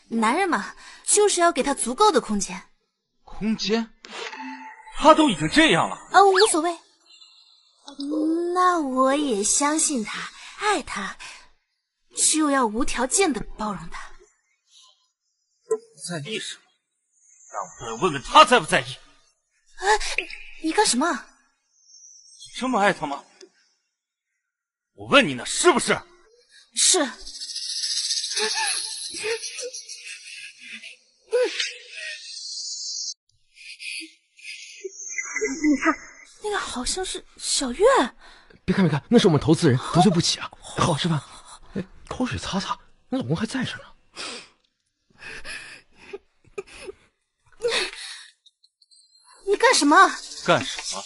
男人嘛，就是要给他足够的空间。空间？他都已经这样了啊，无所谓。那我也相信他，爱他，就要无条件的包容他。在意什么？让我来问问他在不在意。啊，你干什么？你这么爱他吗？我问你呢，是不是？是。你看，那个好像是小月。别看别看，那是我们投资人，得罪不起啊！好好吃饭。哎，口水擦擦，你老公还在这呢。你干什么？干什么？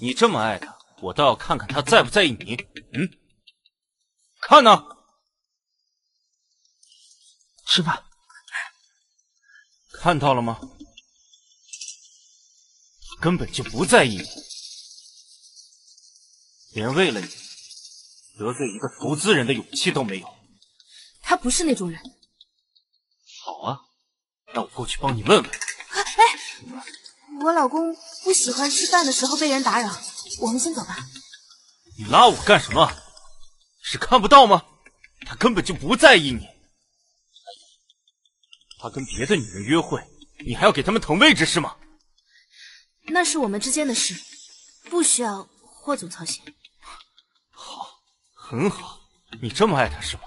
你这么爱他，我倒要看看他在不在意你。嗯，看呢。吃饭。看到了吗？根本就不在意你，连为了你得罪一个投资人的勇气都没有。他不是那种人。好啊，那我过去帮你问问。哎，我老公不喜欢吃饭的时候被人打扰，我们先走吧。你拉我干什么？是看不到吗？他根本就不在意你。他跟别的女人约会，你还要给他们腾位置是吗？那是我们之间的事，不需要霍总操心。好，很好，你这么爱他是吗？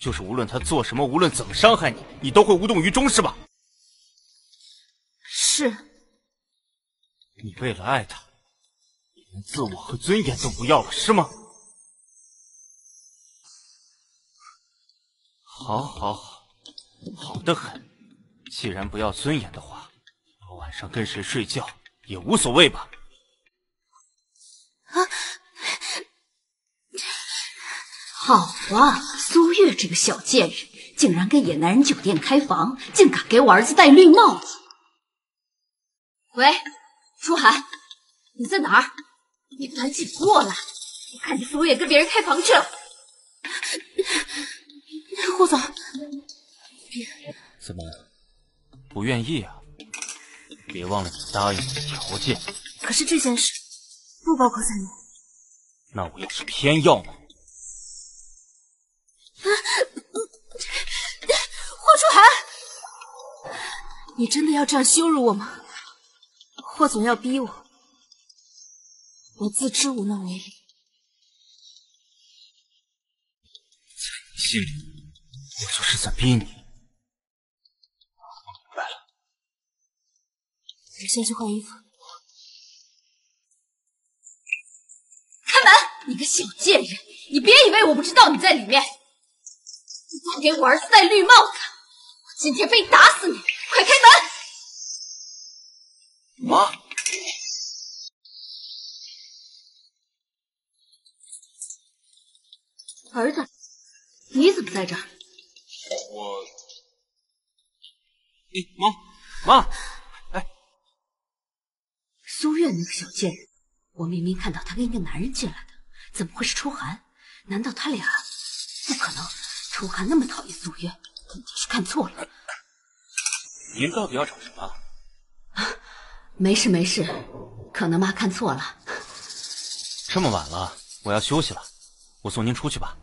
就是无论他做什么，无论怎么伤害你，你都会无动于衷是吧？是。你为了爱他，连自我和尊严都不要了是吗？好，好，好，好的很。既然不要尊严的话，我晚上跟谁睡觉也无所谓吧。啊！好啊，苏月这个小贱人，竟然跟野男人酒店开房，竟敢给我儿子戴绿帽子！喂，初寒，你在哪儿？你赶紧过来！我看见苏月跟别人开房去了。霍总，怎么不愿意啊？别忘了你答应我的条件。可是这件事不包括在内。那我要是偏要呢？啊霍初寒，你真的要这样羞辱我吗？霍总要逼我，我自知无能为力。在你心里。我就是在逼你，我明白了。我先去换衣服。开门！你个小贱人，你别以为我不知道你在里面。你再给我儿子戴绿帽子，我今天非打死你！快开门！妈，儿子，你怎么在这儿？我，哎，妈，妈，哎，苏月那个小贱人，我明明看到她跟一个男人进来的，怎么会是初寒？难道他俩？不可能，初寒那么讨厌苏月，肯定是看错了。您到底要找什么？啊 没事没事，可能妈看错了。这么晚了，我要休息了，我送您出去吧。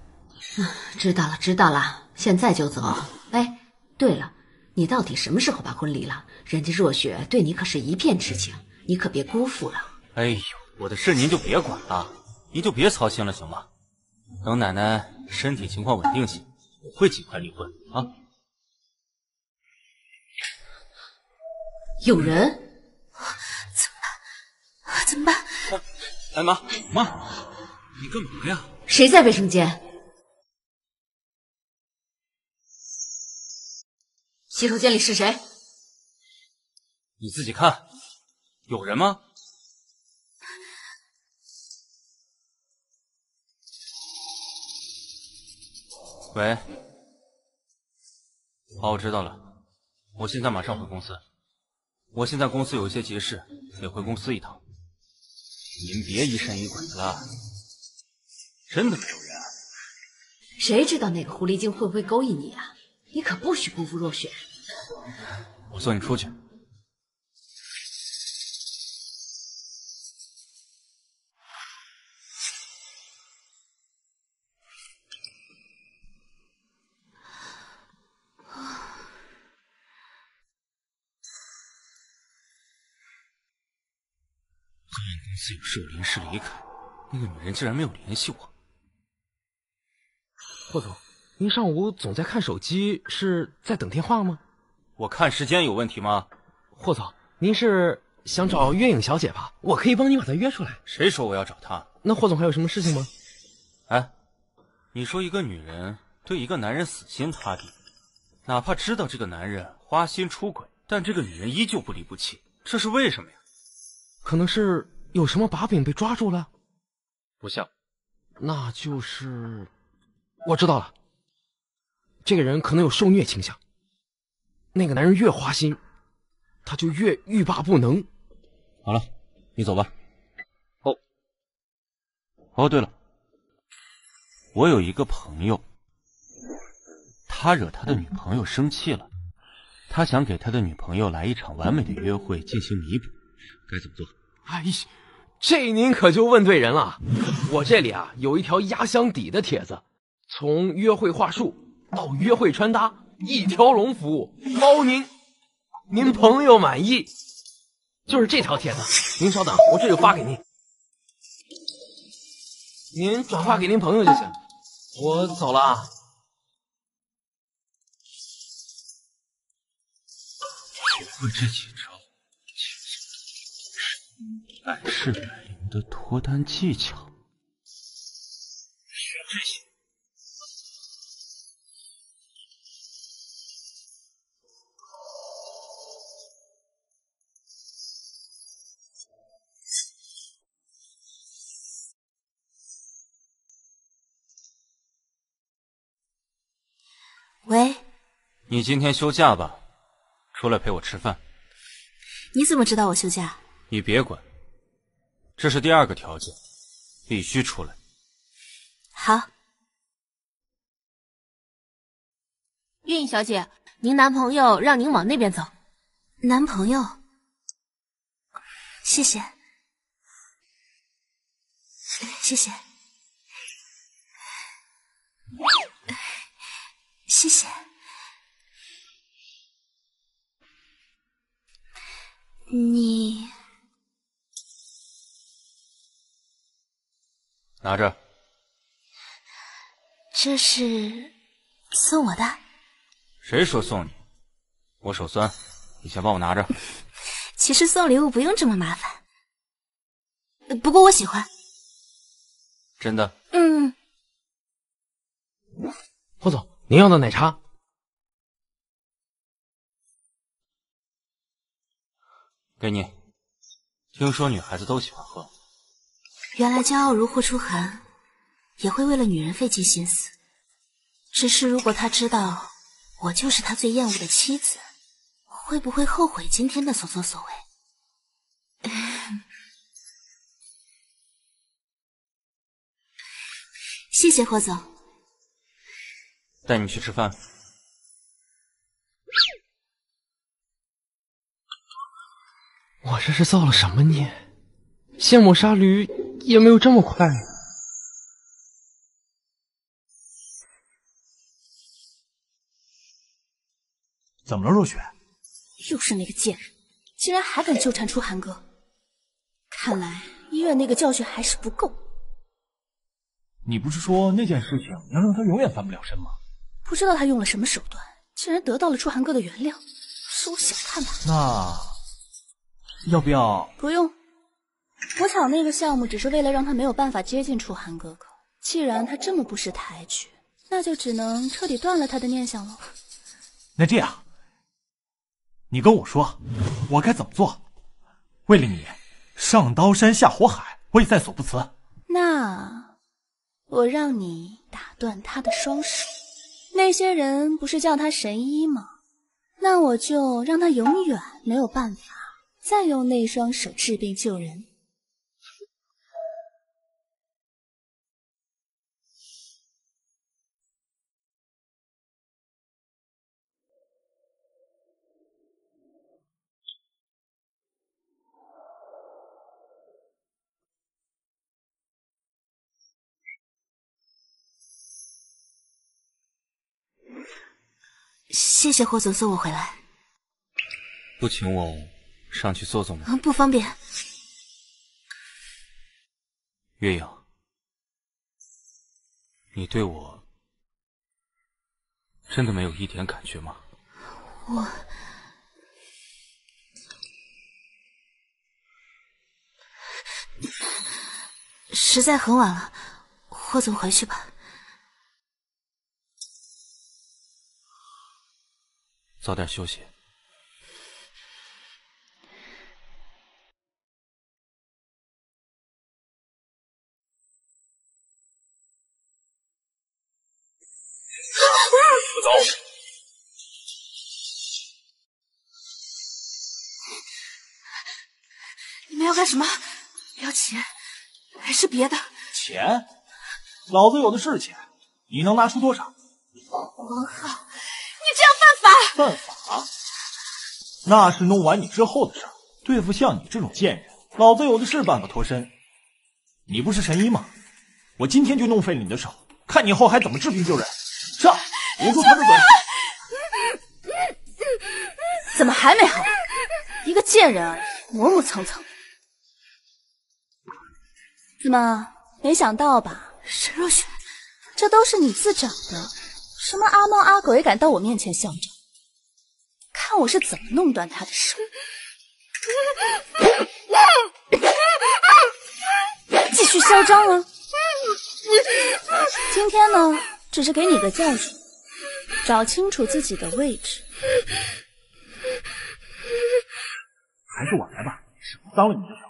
嗯，知道了知道了。现在就走。哎，对了，你到底什么时候把婚离了？人家若雪对你可是一片痴情，你可别辜负了。哎呦，我的事您就别管了，您就别操心了，行吗？等奶奶身体情况稳定些，我会尽快离婚啊。有人？怎么办？怎么办？哎妈妈，你干嘛呀？谁在卫生间？洗手间里是谁？你自己看，有人吗？喂，好，我知道了，我现在马上回公司。我现在公司有一些急事，得回公司一趟。您别疑神疑鬼的了，真的没有人。谁知道那个狐狸精会不会勾引你啊？你可不许辜负若雪。我送你出去。有事，我临时离开。那个女人竟然没有联系我。霍总。您上午总在看手机，是在等电话吗？我看时间有问题吗？霍总，您是想找月影小姐吧？我可以帮你把她约出来。谁说我要找她？那霍总还有什么事情吗？哎，你说一个女人对一个男人死心塌地，哪怕知道这个男人花心出轨，但这个女人依旧不离不弃，这是为什么呀？可能是有什么把柄被抓住了。不像，那就是我知道了。这个人可能有受虐倾向，那个男人越花心，他就越欲罢不能。好了，你走吧。哦，哦，对了，我有一个朋友，他惹他的女朋友生气了，他想给他的女朋友来一场完美的约会进行弥补，该怎么做？哎呀，这您可就问对人了。我这里啊有一条压箱底的帖子，从约会话术。到约会穿搭，一条龙服务，包您您朋友满意。就是这条帖子，您稍等，我这就发给您，您转发给您朋友就行。我走了啊。学会这几，是美人的脱单技巧。喂，你今天休假吧，出来陪我吃饭。你怎么知道我休假？你别管，这是第二个条件，必须出来。好，月影小姐，您男朋友让您往那边走。男朋友，谢谢，谢谢。谢谢。你拿着，这是送我的。谁说送你？我手酸，你先帮我拿着。其实送礼物不用这么麻烦，不过我喜欢。真的？嗯。霍总。您要的奶茶，给你。听说女孩子都喜欢喝。原来骄傲如霍初寒也会为了女人费尽心思。只是如果他知道我就是他最厌恶的妻子，会不会后悔今天的所作所为？谢谢霍总。带你去吃饭。我这是造了什么孽？卸磨杀驴也没有这么快。怎么了，若雪？又是那个贱人，竟然还敢纠缠初寒哥。看来医院那个教训还是不够。你不是说那件事情能让他永远翻不了身吗？不知道他用了什么手段，竟然得到了初寒哥的原谅，是我小看他。那要不要？不用，我抢那个项目只是为了让他没有办法接近楚寒哥哥。既然他这么不识抬举，那就只能彻底断了他的念想了。那这样，你跟我说，我该怎么做？为了你，上刀山下火海，我也在所不辞。那我让你打断他的双手。那些人不是叫他神医吗？那我就让他永远没有办法再用那双手治病救人。谢谢霍总送我回来，不请我上去坐坐吗？不方便。月影，你对我真的没有一点感觉吗？我实在很晚了，霍总回去吧。早点休息。走。你们要干什么？要钱还是别的？钱，老子有的是钱。你能拿出多少？王浩。犯法？那是弄完你之后的事儿。对付像你这种贱人，老子有的是办法脱身。你不是神医吗？我今天就弄废了你的手，看你以后还怎么治病救人。上，捂住他的嘴。怎么还没好？一个贱人而已，磨磨蹭蹭。怎么没想到吧？沈若雪，这都是你自找的。什么阿猫阿狗也敢到我面前嚣张？看我是怎么弄断他的手！继续嚣张啊！今天呢，只是给你个教训，找清楚自己的位置。还是我来吧，省得脏了你的手。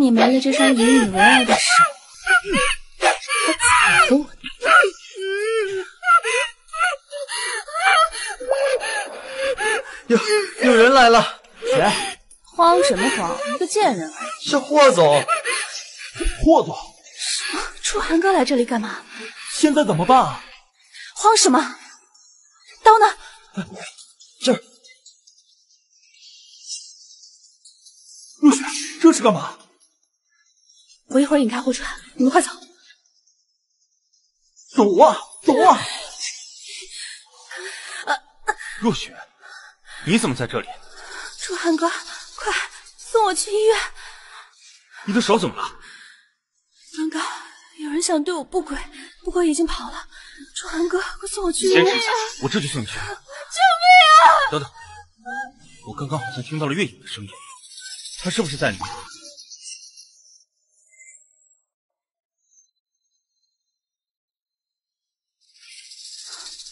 你没了这双引以为傲的？手，还踩了我的。有有人来了，谁？慌什么慌？一个贱人而已。是霍总。霍总，什么？楚寒哥来这里干嘛？现在怎么办啊？慌什么？刀呢？这儿。若雪，这是干嘛？我一会儿引开霍川，你们快走。走啊，走啊！若雪，你怎么在这里？楚寒哥，快送我去医院！你的手怎么了？刚刚有人想对我不轨，不过已经跑了。楚寒哥，快送我去医院！坚持一下，我这就送你去。救命啊！等等，我刚刚好像听到了月影的声音，他是不是在里面？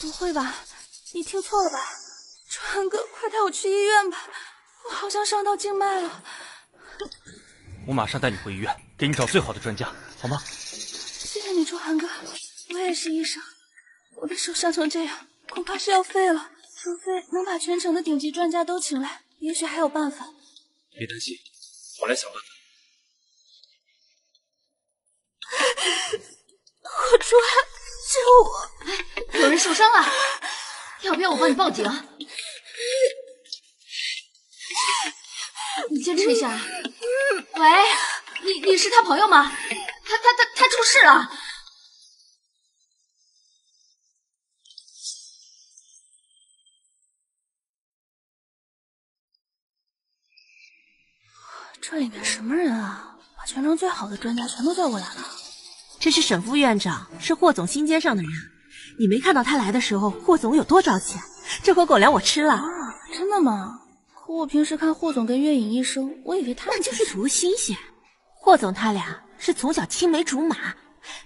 不会吧？你听错了吧？楚寒哥，快带我去医院吧！我好像伤到静脉了。我马上带你回医院，给你找最好的专家，好吗？谢谢你，楚寒哥。我也是医生，我的手伤成这样，恐怕是要废了。除非能把全城的顶级专家都请来，也许还有办法。别担心，我来想办法。霍川，救我！有人受伤了，要不要我帮你报警？你坚持一下。喂，你你是他朋友吗？他他他他出事了！这里面什么人啊？把全城最好的专家全都叫过来了。这是沈副院长，是霍总新接上的人。你没看到他来的时候，霍总有多着急？这口狗粮我吃了。啊，真的吗？可我平时看霍总跟月影医生，我以为他们就是图新鲜。霍总他俩是从小青梅竹马，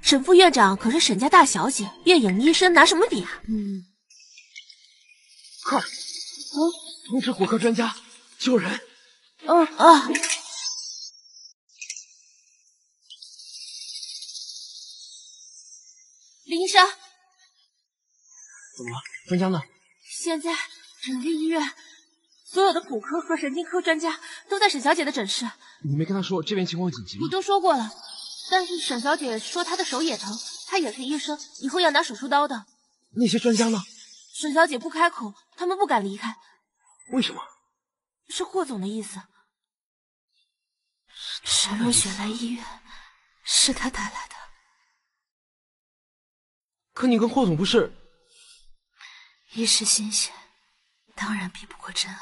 沈副院长可是沈家大小姐，月影医生拿什么比啊？嗯，快，嗯，通知骨科专家救人。嗯啊。林医生，怎么了？专家呢？现在整个医院所有的骨科和神经科专家都在沈小姐的诊室。你没跟她说这边情况紧急吗？我都说过了，但是沈小姐说她的手也疼，她也是医生，以后要拿手术刀的。那些专家呢？沈小姐不开口，他们不敢离开。为什么？是霍总的意思。沈若雪来医院，是他带来的。可你跟霍总不是？一时新鲜，当然比不过真爱。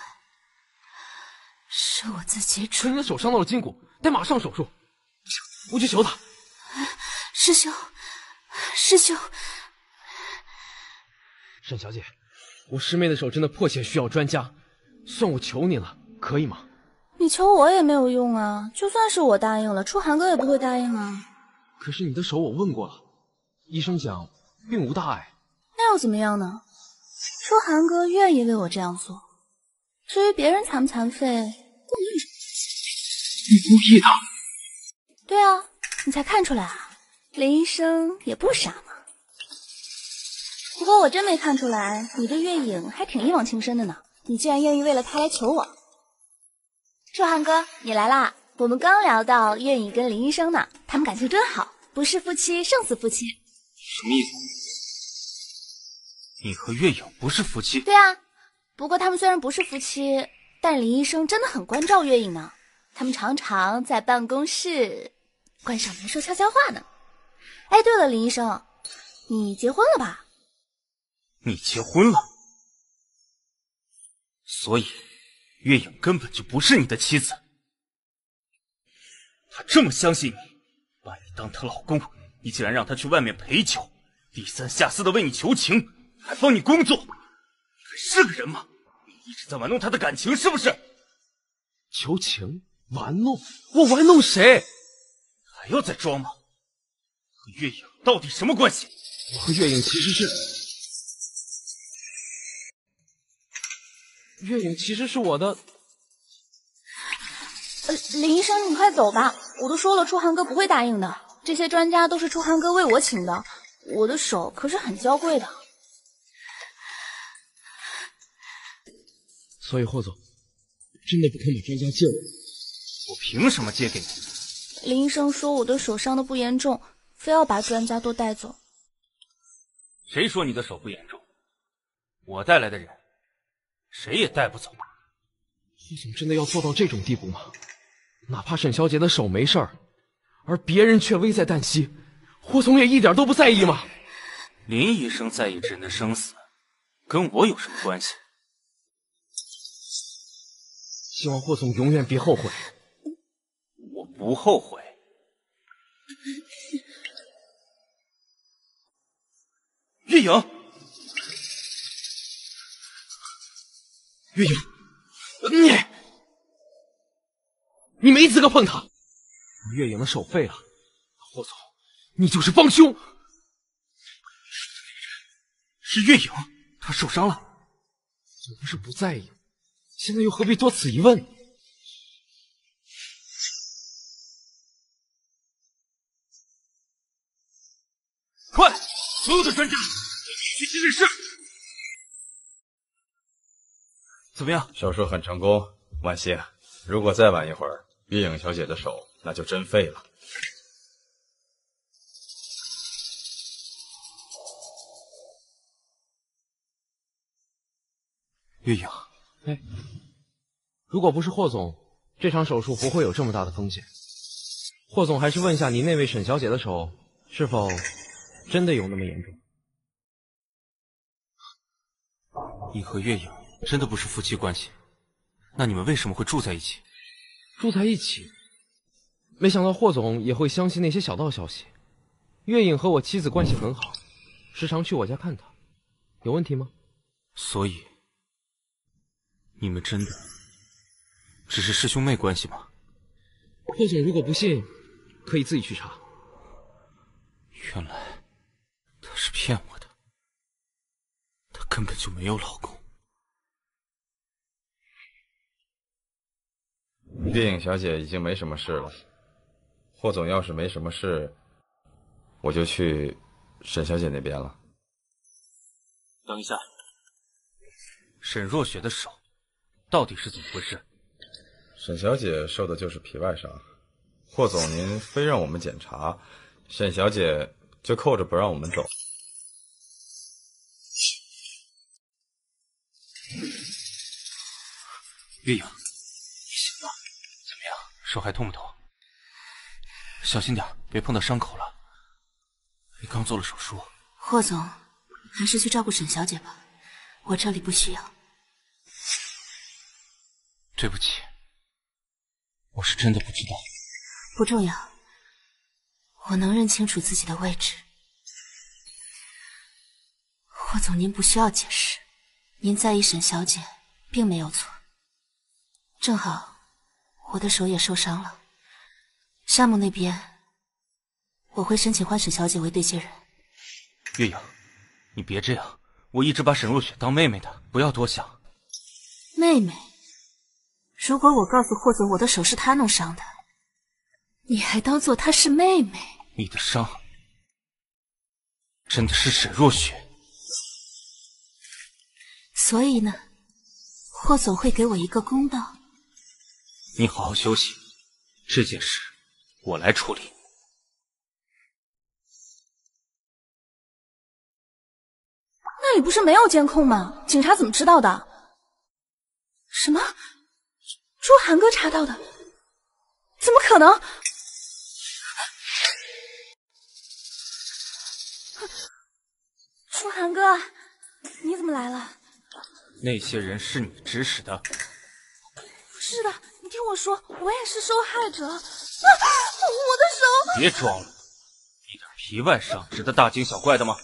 是我自己可你的手伤到了筋骨，得马上手术。我去求他。师兄，师兄，沈小姐，我师妹的手真的迫切需要专家，算我求你了，可以吗？你求我也没有用啊！就算是我答应了，初寒哥也不会答应啊。可是你的手我问过了，医生讲并无大碍。那又怎么样呢？楚寒哥愿意为我这样做，至于别人残不残废，关我有什么关系？你故意的？对啊，你才看出来啊！林医生也不傻嘛。不过我真没看出来，你对月影还挺一往情深的呢。你竟然愿意为了他来求我。楚寒哥，你来啦！我们刚聊到月影跟林医生呢，他们感情真好，不是夫妻胜似夫妻。什么意思？你和月影不是夫妻？对啊，不过他们虽然不是夫妻，但林医生真的很关照月影呢。他们常常在办公室关上门说悄悄话呢。哎，对了，林医生，你结婚了吧？你结婚了，所以月影根本就不是你的妻子。她这么相信你，把你当她老公，你竟然让她去外面陪酒，低三下四的为你求情，还帮你工作，还是个人吗？你一直在玩弄他的感情，是不是？求情？玩弄？我玩弄谁？还要再装吗？和月影到底什么关系？我和月影其实是，月影其实是我的。呃，林医生，你快走吧！我都说了，初寒哥不会答应的。这些专家都是初寒哥为我请的，我的手可是很娇贵的。所以霍总，真的不肯把专家借我？我凭什么借给你？林医生说我的手伤的不严重，非要把专家都带走。谁说你的手不严重？我带来的人，谁也带不走。霍总真的要做到这种地步吗？哪怕沈小姐的手没事儿，而别人却危在旦夕，霍总也一点都不在意吗？林医生在意这人的生死，跟我有什么关系？希望霍总永远别后悔。我不后悔。月影，月影，你，你没资格碰他。月影的手废了，霍总，你就是帮凶。是月影，她受伤了。我不是不在意，现在又何必多此一问？快，所有的专家去急诊室。怎么样？手术很成功，万幸。如果再晚一会儿，月影小姐的手那就真废了。月影，哎，如果不是霍总，这场手术不会有这么大的风险。霍总，还是问下您那位沈小姐的手是否真的有那么严重？你和月影真的不是夫妻关系，那你们为什么会住在一起？住在一起？没想到霍总也会相信那些小道消息。月影和我妻子关系很好，时常去我家看她，有问题吗？所以，你们真的只是师兄妹关系吗？霍总如果不信，可以自己去查。原来他是骗我的，他根本就没有老公。月影小姐已经没什么事了，霍总要是没什么事，我就去沈小姐那边了。等一下，沈若雪的手到底是怎么回事？沈小姐受的就是皮外伤，霍总您非让我们检查，沈小姐就扣着不让我们走。月影，你醒了？怎么样？手还痛不痛？小心点，别碰到伤口了。你刚做了手术。霍总，还是去照顾沈小姐吧，我这里不需要。对不起，我是真的不知道。不重要，我能认清楚自己的位置。霍总，您不需要解释，您在意沈小姐并没有错。正好，我的手也受伤了，项目那边我会申请换沈小姐为对接人。月影，你别这样，我一直把沈若雪当妹妹的，不要多想。妹妹，如果我告诉霍总我的手是他弄伤的，你还当做她是妹妹？你的伤真的是沈若雪，所以呢，霍总会给我一个公道。你好好休息，这件事我来处理。那里不是没有监控吗？警察怎么知道的？什么？朱寒哥查到的？怎么可能？朱寒哥，你怎么来了？那些人是你指使的？不是的，你听我说，我也是受害者。啊，我的手！别装了，一点皮外伤值得大惊小怪的吗？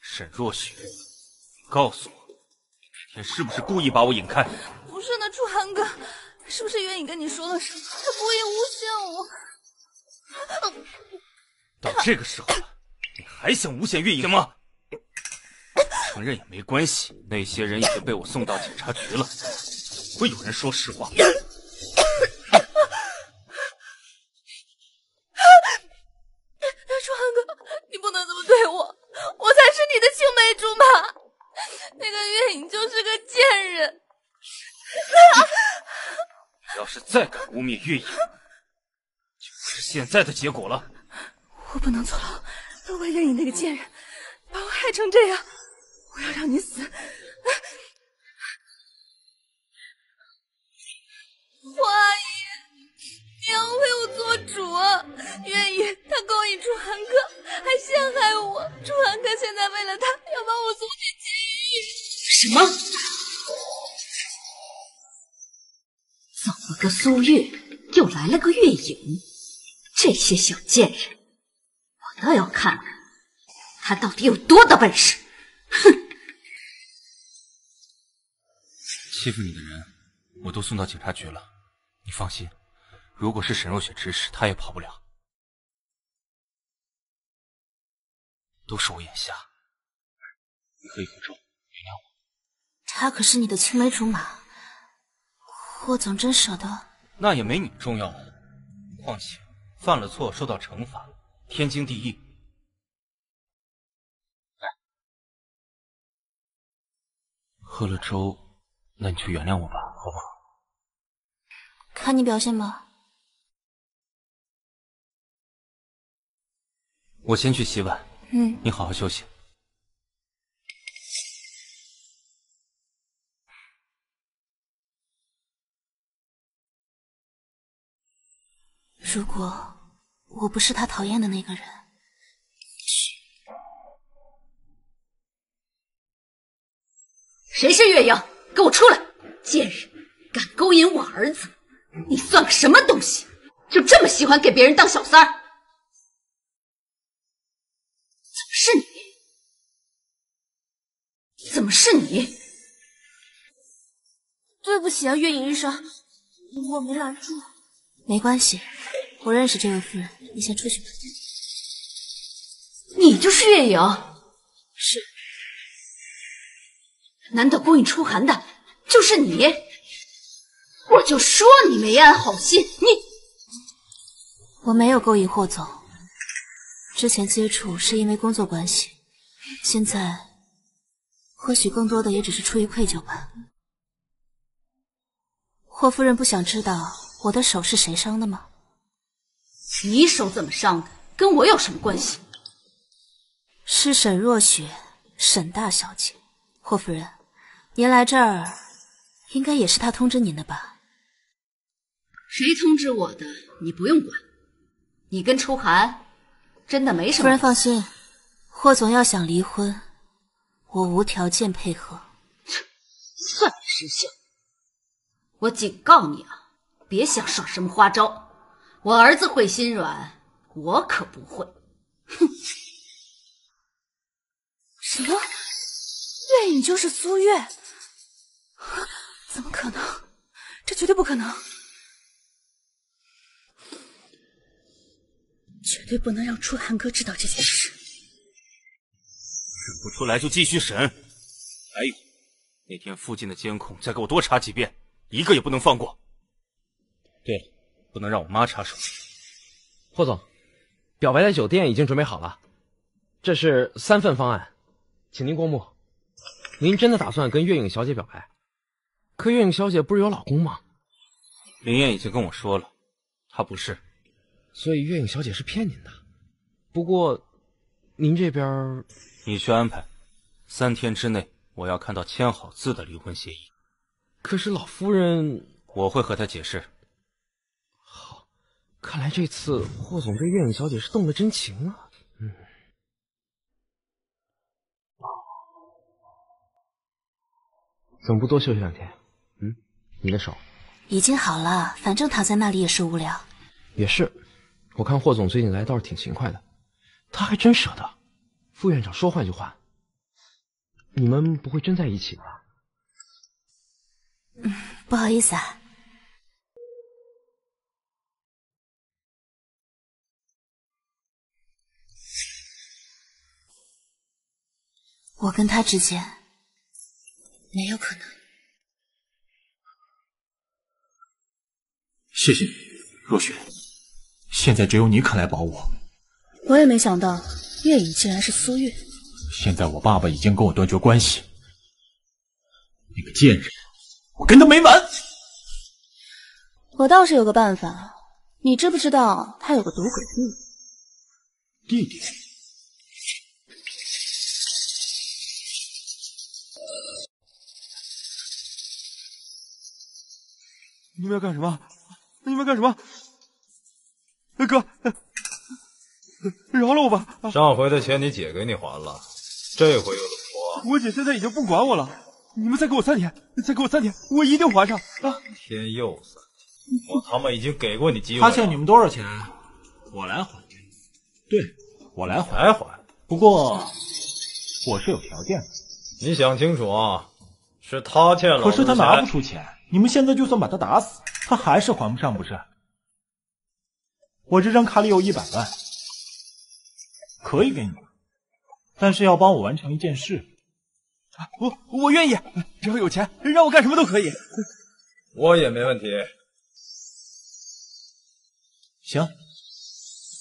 沈若雪，你告诉我，那天是不是故意把我引开？不是的，楚寒哥，是不是月影跟你说了什么？他故意诬陷我。到这个时候了，你还想诬陷月影吗？承认也没关系，那些人已经被我送到警察局了，会有人说实话。楚寒哥，你不能这么对我，我才是你的青梅竹马。那个月影就是个贱人。要是再敢污蔑月影，就不是现在的结果了。我不能坐牢，都怪月影那个贱人，把我害成这样。我要让你死！花阿姨，你要为我做主啊！月影她勾引楚寒哥，还陷害我。楚寒哥现在为了她，要把我送进监狱。什么？走了个苏月，又来了个月影，这些小贱人，我倒要看看他到底有多大本事！哼！欺负你的人，我都送到警察局了。你放心，如果是沈若雪指使，他也跑不了。都是我眼瞎，你可以复仇，原谅我。他可是你的青梅竹马，霍总真舍得？那也没你重要。况且犯了错受到惩罚，天经地义。来，喝了粥。那你就原谅我吧，好不好？看你表现吧。我先去洗碗。嗯，你好好休息。如果我不是他讨厌的那个人，谁是月影？给我出来！贱人，敢勾引我儿子，你算个什么东西？就这么喜欢给别人当小三儿？怎么是你？怎么是你？对不起啊，月影医生，我没拦住。没关系，我认识这位夫人，你先出去吧。你就是月影？是。难道勾引初寒的就是你？我就说你没安好心，你我没有勾引霍总，之前接触是因为工作关系，现在或许更多的也只是出于愧疚吧。霍夫人不想知道我的手是谁伤的吗？你手怎么伤的，跟我有什么关系？是沈若雪，沈大小姐。霍夫人，您来这儿，应该也是她通知您的吧？谁通知我的，你不用管。你跟初寒真的没什么。夫人放心，霍总要想离婚，我无条件配合。算你识相！我警告你啊，别想耍什么花招。我儿子会心软，我可不会。哼！什么？月影就是苏月？怎么可能？这绝对不可能！绝对不能让初寒哥知道这件事。认不出来就继续审。还有，那天附近的监控再给我多查几遍，一个也不能放过。对了，不能让我妈插手。霍总，表白的酒店已经准备好了，这是三份方案，请您过目。您真的打算跟月影小姐表白？可月影小姐不是有老公吗？林燕已经跟我说了，她不是。所以月影小姐是骗您的。不过，您这边，你去安排，三天之内我要看到签好字的离婚协议。可是老夫人，我会和她解释。看来这次霍总对月影小姐是动了真情啊。嗯，怎么不多休息两天？嗯，你的手已经好了，反正躺在那里也是无聊。也是，我看霍总最近来倒是挺勤快的，他还真舍得。副院长说换就换，你们不会真在一起吧？嗯，不好意思啊。我跟他之间没有可能。谢谢你，若雪。现在只有你肯来保我。我也没想到月影竟然是苏月。现在我爸爸已经跟我断绝关系，那个贱人，我跟他没完。我倒是有个办法，你知不知道他有个赌鬼弟？弟弟。你们要干什么？你们要干什么？哥，饶了我吧！上回的钱你姐给你还了，这回又怎么说？我姐现在已经不管我了。你们再给我三天，再给我三天，我一定还上。啊！天又三天，我他妈已经给过你机会了。他欠你们多少钱？我来还。对，我来还。来还。不过我是有条件的。你想清楚啊！是他欠了，可是他拿不出钱。你们现在就算把他打死，他还是还不上，不是？我这张卡里有一百万，可以给你，但是要帮我完成一件事。我我愿意，只要有钱，让我干什么都可以。我也没问题。行，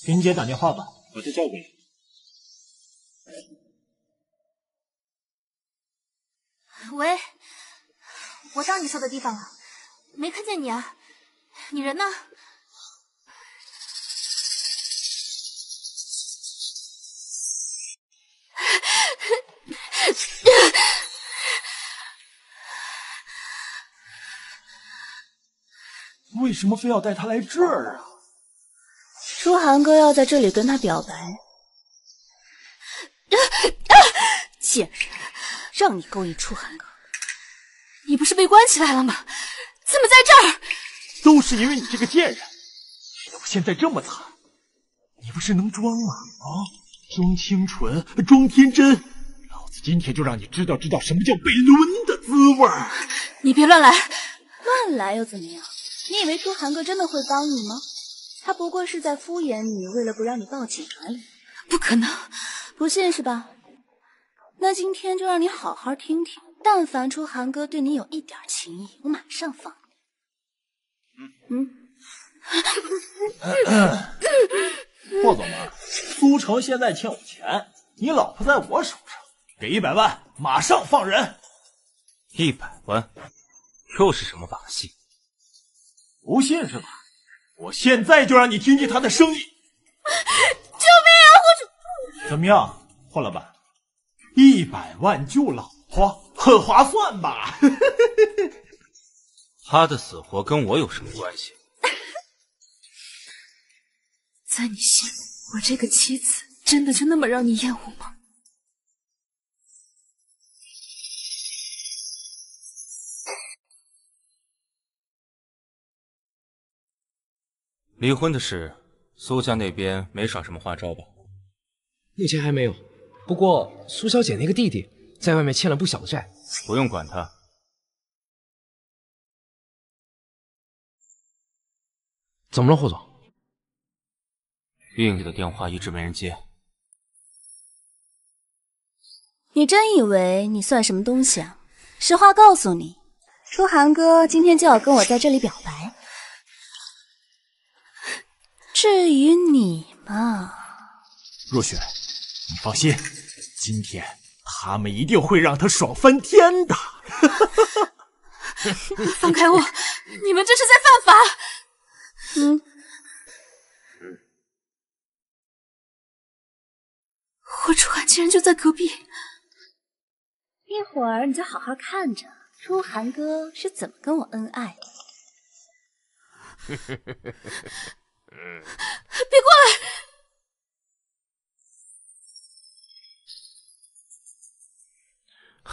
给你姐打电话吧，把她叫过来。喂。我到你说的地方了，没看见你啊？你人呢？为什么非要带他来这儿啊？舒寒哥要在这里跟他表白。贱人，让你勾引初寒哥。你不是被关起来了吗？怎么在这儿？都是因为你这个贱人，我现在这么惨。你不是能装吗？啊，装清纯，装天真。老子今天就让你知道知道什么叫被抡的滋味。你别乱来，乱来又怎么样？你以为朱涵哥真的会帮你吗？他不过是在敷衍你，为了不让你报警而已。不可能，不信是吧？那今天就让你好好听听。但凡初寒哥对你有一点情意，我马上放你。嗯嗯，霍总啊，苏城现在欠我钱，你老婆在我手上，给一百万，马上放人。一百万，又是什么把戏？不信是吧？我现在就让你听听他的声音。救命啊，霍主！怎么样，霍老板？一百万救老婆。很划算吧？他的死活跟我有什么关系？在你心里，我这个妻子真的就那么让你厌恶吗？离婚的事，苏家那边没耍什么花招吧？目前还没有。不过苏小姐那个弟弟在外面欠了不小的债。不用管他。怎么了，霍总？运里的电话一直没人接。你真以为你算什么东西啊？实话告诉你，初寒哥今天就要跟我在这里表白。至于你嘛，若雪，你放心，今天。他们一定会让他爽翻天的！放开我！你们这是在犯法！嗯，霍楚寒竟然就在隔壁！一会儿你就好好看着初寒哥是怎么跟我恩爱的。别过来！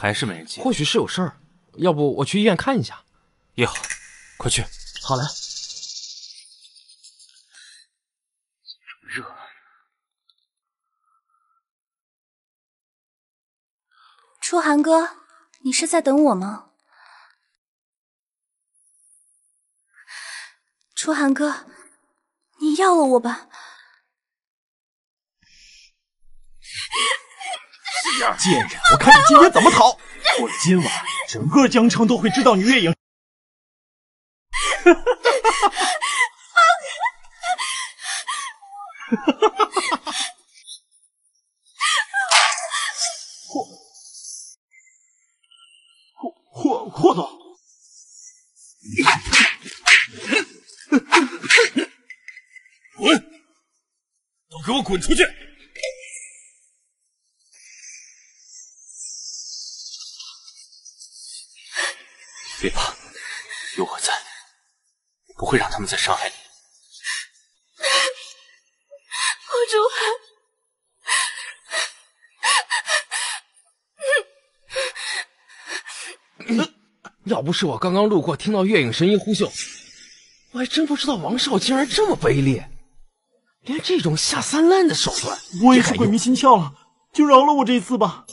还是没人接。或许是有事儿，要不我去医院看一下。也好，快去。好嘞。热。初寒哥，你是在等我吗？初寒哥，你要了我吧？贱人，我看你今天怎么逃！我今晚，整个江城都会知道你月影。霍霍霍总，滚！都给我滚出去！再伤害你。霍主寒，要不是我刚刚路过，听到月影神医呼救，我还真不知道王少竟然这么卑劣，连这种下三滥的手段。我也是鬼迷心窍了，就饶了我这一次吧。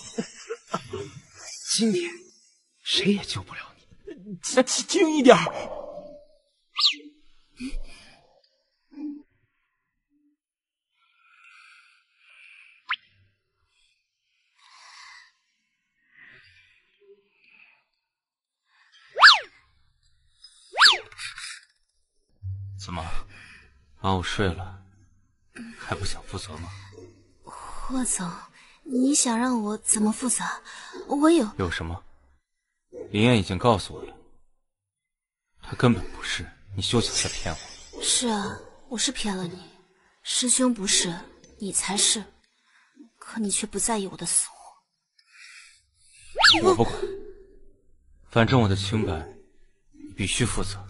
今天谁也救不了你。轻轻一点。怎么，把我睡了，还不想负责吗？霍总，你想让我怎么负责？我有有什么？林燕已经告诉我了，他根本不是，你休想再骗我。是啊，我是骗了你，师兄不是，你才是，可你却不在意我的死活。我不管，反正我的清白，你必须负责。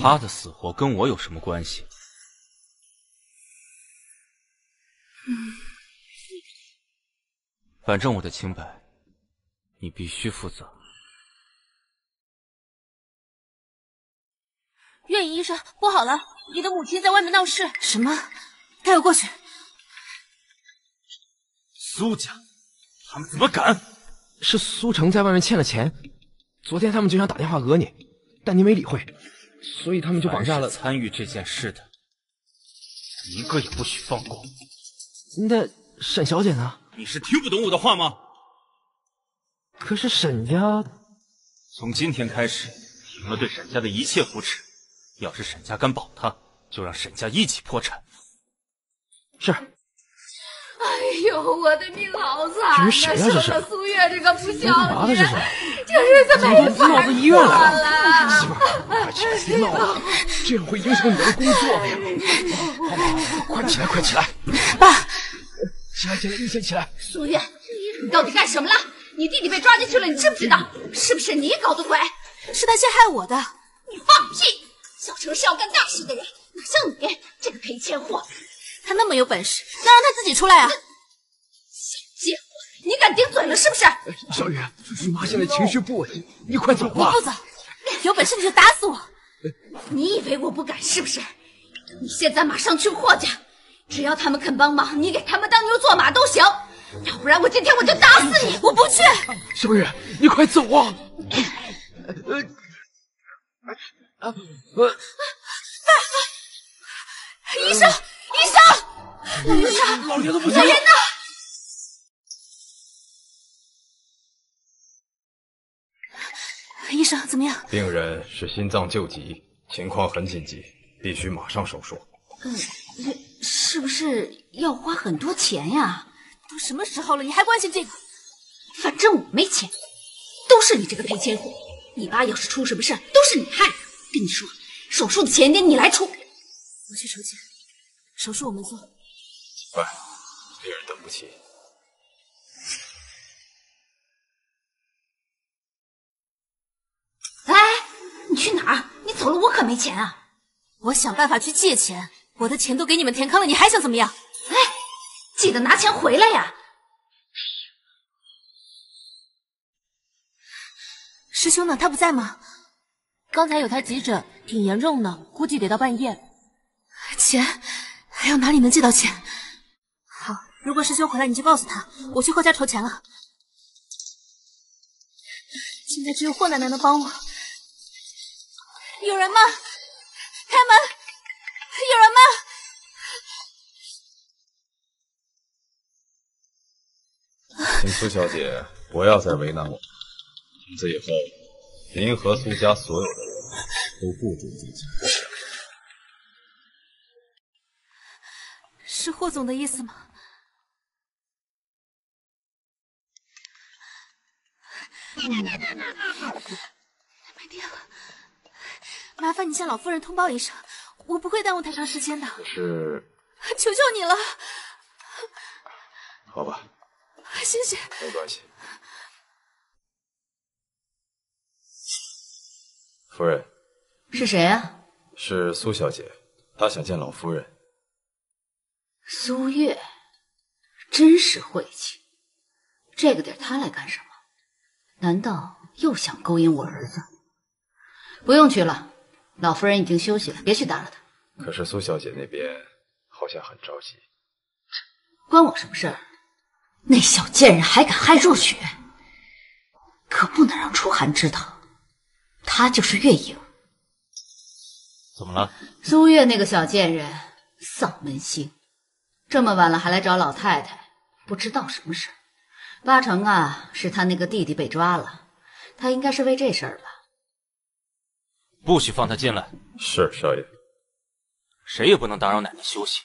他的死活跟我有什么关系？反正我的清白，你必须负责。月影医生，不好了，你的母亲在外面闹事。什么？带我过去。苏家，他们怎么敢？是苏城在外面欠了钱，昨天他们就想打电话讹你，但你没理会，所以他们就绑架了参与这件事的，一个也不许放过。那沈小姐呢？你是听不懂我的话吗？可是沈家从今天开始停了对沈家的一切扶持，要是沈家敢保他，就让沈家一起破产。是。哎呦，我的命好惨！这是谁呀？这是苏月这个不孝干嘛呢？这是这日子没法闹到医院来了。媳妇儿，快起来，别闹了，这样会影响你的工作的呀！好不好？快起来，快起来！爸。起来，起来，你先起来。苏月，你到底干什么了？你弟弟被抓进去了，你知不知道？是不是你搞的鬼？是他陷害我的。你放屁！小城是要干大事的人，哪像你这个赔钱货？他那么有本事，那让他自己出来啊！小贱货，你敢顶嘴了是不是？小雨，你妈现在情绪不稳定，你快走吧。你不走，有本事你就打死我！你以为我不敢是不是？你现在马上去霍家。只要他们肯帮忙，你给他们当牛做马都行。要不然我今天我就打死你！我不去。小雨，你快走啊！呃，啊，我，医生，医生，医生，老爷子不行！人呢？医生怎么样？病人是心脏救急，情况很紧急，必须马上手术。嗯。是不是要花很多钱呀？都什么时候了，你还关心这个？反正我没钱，都是你这个赔钱货。你爸要是出什么事，都是你害的。跟你说，手术的钱得你来出。我去筹钱，手术我们做快病人等不起。哎你去哪儿？你走了我可没钱啊。我想办法去借钱我的钱都给你们填坑了你还想怎么样？哎记得拿钱回来呀。师兄呢？他不在吗？刚才有台急诊挺严重的估计得到半夜。钱还要哪里能借到钱？好，如果师兄回来，你就告诉他，我去霍家筹钱了。现在只有霍奶奶能帮我。有人吗？开门！有人吗？请苏小姐不要再为难我。从此以后，您和苏家所有的人都不准进家。是霍总的意思吗？没电了，麻烦你向老夫人通报一声，我不会耽误太长时间的。可是，求求你了。好吧，谢谢。没关系。夫人，是谁啊？是苏小姐，她想见老夫人。苏月，真是晦气，这个点她来干什么？难道又想勾引我儿子？不用去了，老夫人已经休息了，别去打扰她。可是苏小姐那边好像很着急，关我什么事儿？那小贱人还敢害若雪，可不能让初寒知道，她就是月影。怎么了？苏月那个小贱人，丧门星，这么晚了还来找老太太，不知道什么事儿。八成啊，是他那个弟弟被抓了，他应该是为这事儿吧。不许放他进来。是少爷。谁也不能打扰奶奶休息。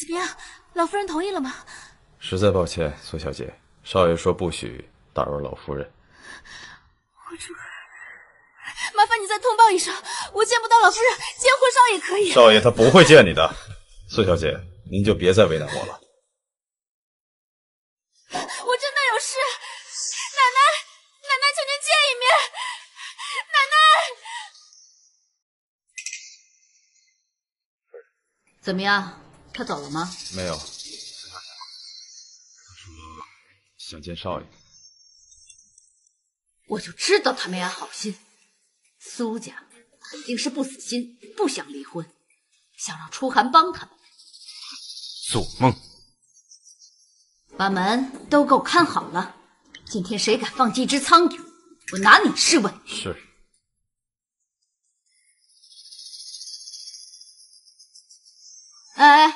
怎么样，老夫人同意了吗？实在抱歉，苏小姐，少爷说不许打扰老夫人。我出。麻烦你再通报一声，我见不到老夫人，见霍少爷可以。少爷他不会见你的，苏小姐，您就别再为难我了。我真的有事，奶奶，奶奶，求您见一面，奶奶。怎么样，他走了吗？没有，他说想见少爷。我就知道他没安好心。苏家肯定是不死心，不想离婚，想让初寒帮他们做梦。把门都给我看好了，今天谁敢放进一只苍蝇，我拿你试问。是。哎，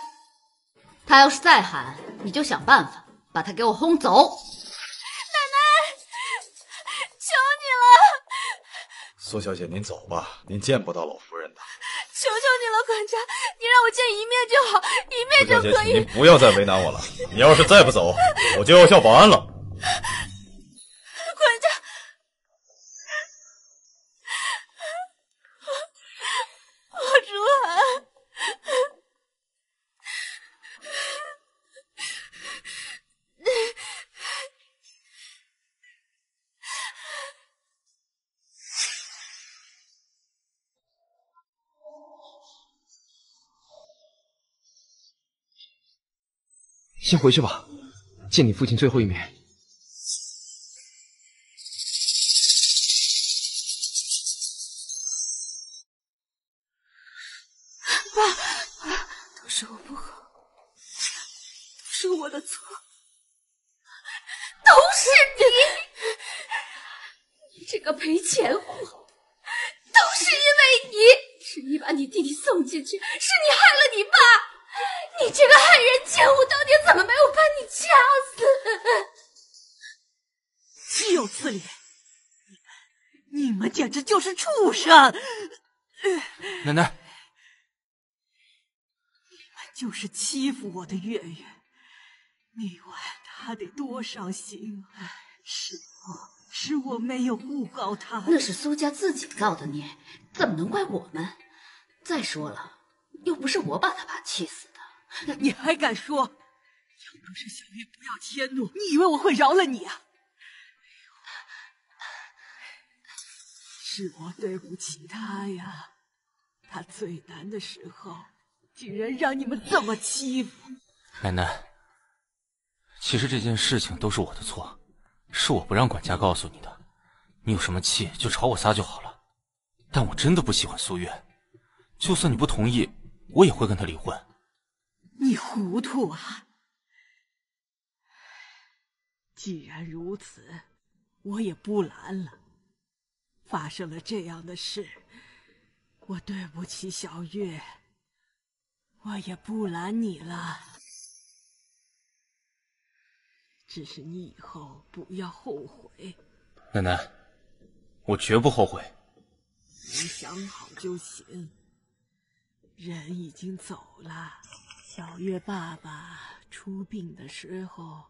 他要是再喊，你就想办法把他给我轰走。苏小姐，您走吧，您见不到老夫人的。求求你了，管家，你让我见一面就好，一面就可以。您不要再为难我了。你要是再不走，我就要叫保安了。先回去吧，见你父亲最后一面。就是畜生！奶奶，你们就是欺负我的月月，你晚他得多伤心啊！是我，是我没有诬告他。那是苏家自己造的孽，怎么能怪我们？再说了，又不是我把他爸气死的。你还敢说？要不是小月不要迁怒，你以为我会饶了你啊？是我对不起他呀，他最难的时候，竟然让你们这么欺负。奶奶，其实这件事情都是我的错，是我不让管家告诉你的。你有什么气就朝我撒就好了。但我真的不喜欢苏月，就算你不同意，我也会跟他离婚。你糊涂啊！既然如此，我也不拦了。发生了这样的事，我对不起小月，我也不拦你了。只是你以后不要后悔。奶奶，我绝不后悔。你想好就行。人已经走了，小月爸爸出殡的时候，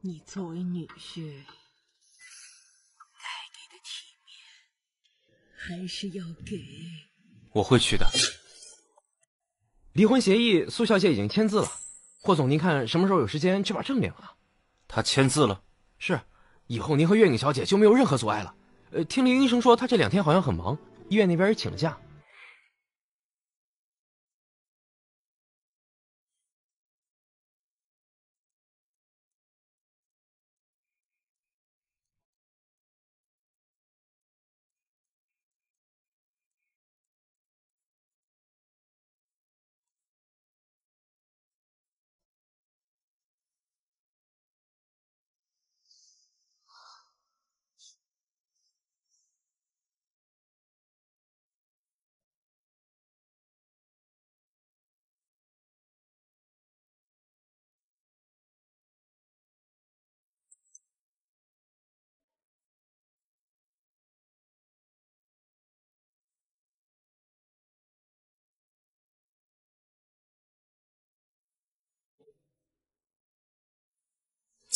你作为女婿，还是要给。我会去的。离婚协议，苏小姐已经签字了。霍总，您看什么时候有时间去把证领了？她签字了。是，以后您和月影小姐就没有任何阻碍了。呃，听林医生说，她这两天好像很忙，医院那边也请了假。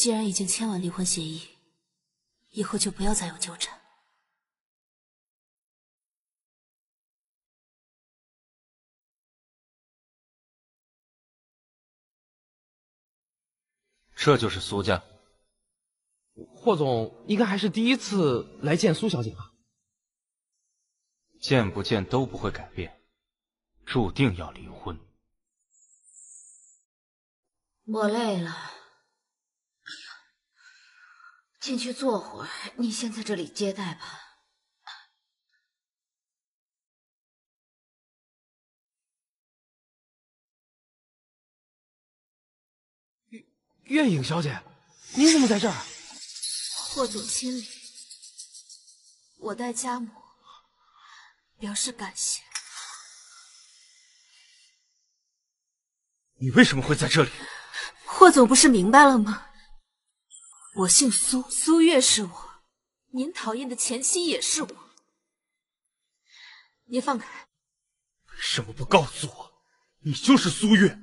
既然已经签完离婚协议，以后就不要再有纠缠。这就是苏家。霍总应该还是第一次来见苏小姐吧？见不见都不会改变，注定要离婚。我累了，进去坐会儿。你先在这里接待吧。月影小姐，您怎么在这儿？霍总亲临，我代家母表示感谢。你为什么会在这里？霍总不是明白了吗？我姓苏，苏月是我，您讨厌的前妻也是我。您放开！为什么不告诉我，你就是苏月？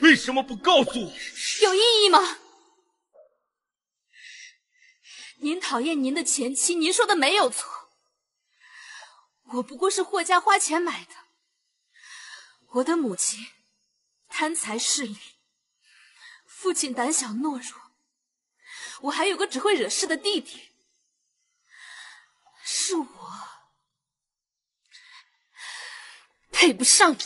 为什么不告诉我？有意义吗？您讨厌您的前妻，您说的没有错。我不过是霍家花钱买的。我的母亲贪财势利，父亲胆小懦弱，我还有个只会惹事的弟弟。是我配不上你。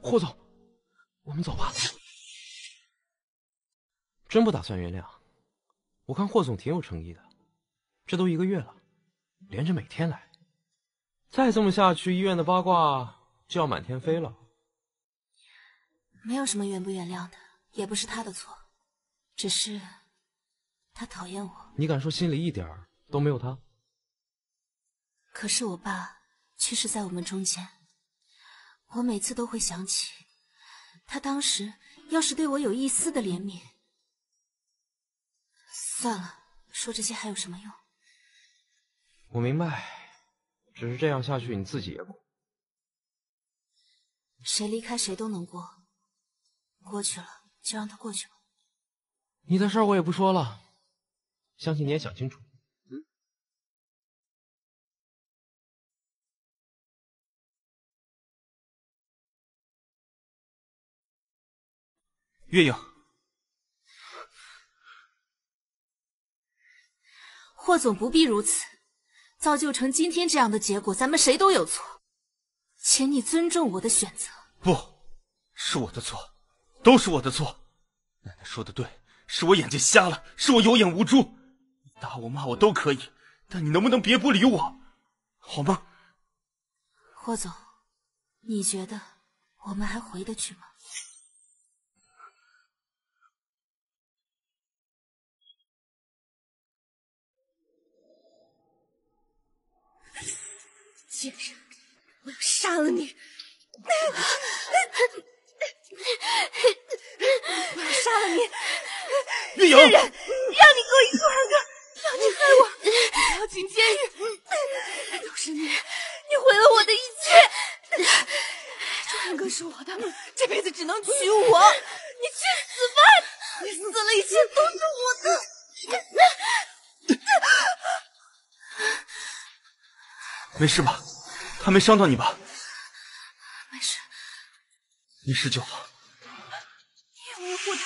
霍总，我们走吧。真不打算原谅。我看霍总挺有诚意的，这都一个月了，连着每天来。再这么下去，医院的八卦就要满天飞了。没有什么原不原谅的，也不是他的错，只是他讨厌我。你敢说心里一点儿都没有他？可是我爸去世在我们中间。我每次都会想起，他当时要是对我有一丝的怜悯。算了，说这些还有什么用？我明白，只是这样下去你自己也苦。谁离开谁都能过，过去了就让它过去吧。你的事儿我也不说了，相信你也想清楚。嗯月影，霍总不必如此，造就成今天这样的结果，咱们谁都有错，请你尊重我的选择。不是我的错，都是我的错。奶奶说的对，是我眼睛瞎了，是我有眼无珠。你打我骂我都可以，但你能不能别不理我，好吗？霍总，你觉得我们还回得去吗？贱人，我要杀了你！我要杀了你！月影，贱人，让你给我一出二哥，让你害我，我要进监狱！都是你，你毁了我的一切！楚汉哥是我的，这辈子只能娶我！你去死吧！你死了，一切都是我的！没事吧？他没伤到你吧？没事，没事就好。你也无辜他！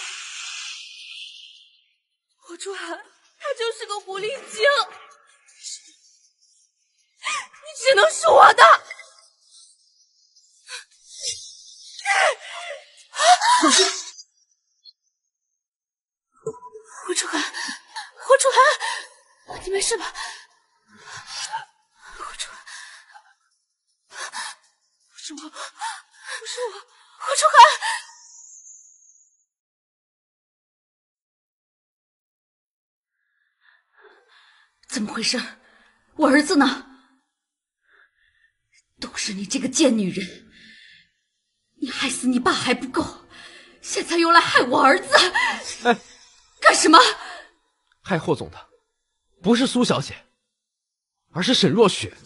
霍楚寒，他就是个狐狸精，你只能是我的！胡楚寒，胡楚寒，你没事吧？霍楚寒，不是我，不是我，霍楚寒。怎么回事？我儿子呢？都是你这个贱女人！你害死你爸还不够，现在又来害我儿子！哎，干什么？害霍总的不是苏小姐，而是沈若雪，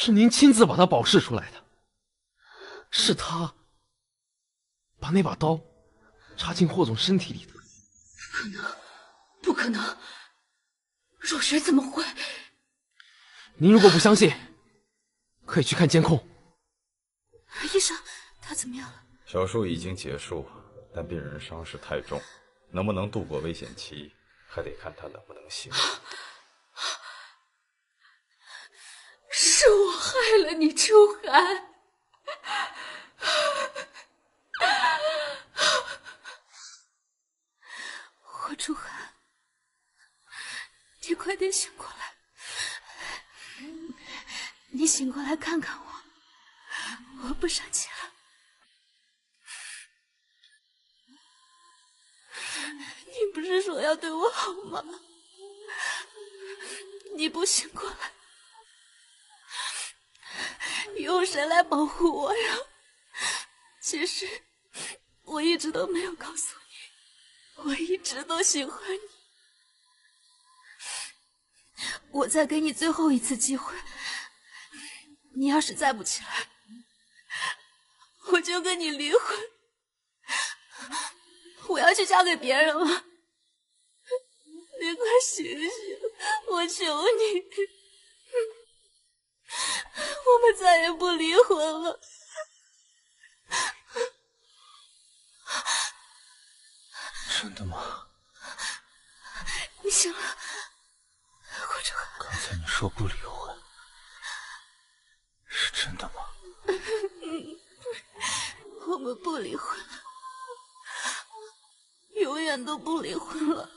是您亲自把他保释出来的，是他把那把刀插进霍总身体里的。不可能，不可能！若雪怎么会？您如果不相信，可以去看监控。医生，他怎么样了？手术已经结束，但病人伤势太重，能不能度过危险期，还得看他能不能醒。是我害了你，楚寒。霍楚寒，你快点醒过来！你醒过来看看我，我不生气了。你不是说要对我好吗？你不醒过来，有谁来保护我呀？其实我一直都没有告诉你，我一直都喜欢你。我再给你最后一次机会，你要是再不起来，我就跟你离婚。我要去嫁给别人了，你快醒醒，我求你，我们再也不离婚了。真的吗？你醒了，霍楚寒。刚才你说不离婚，是真的吗？我们不离婚了，永远都不离婚了。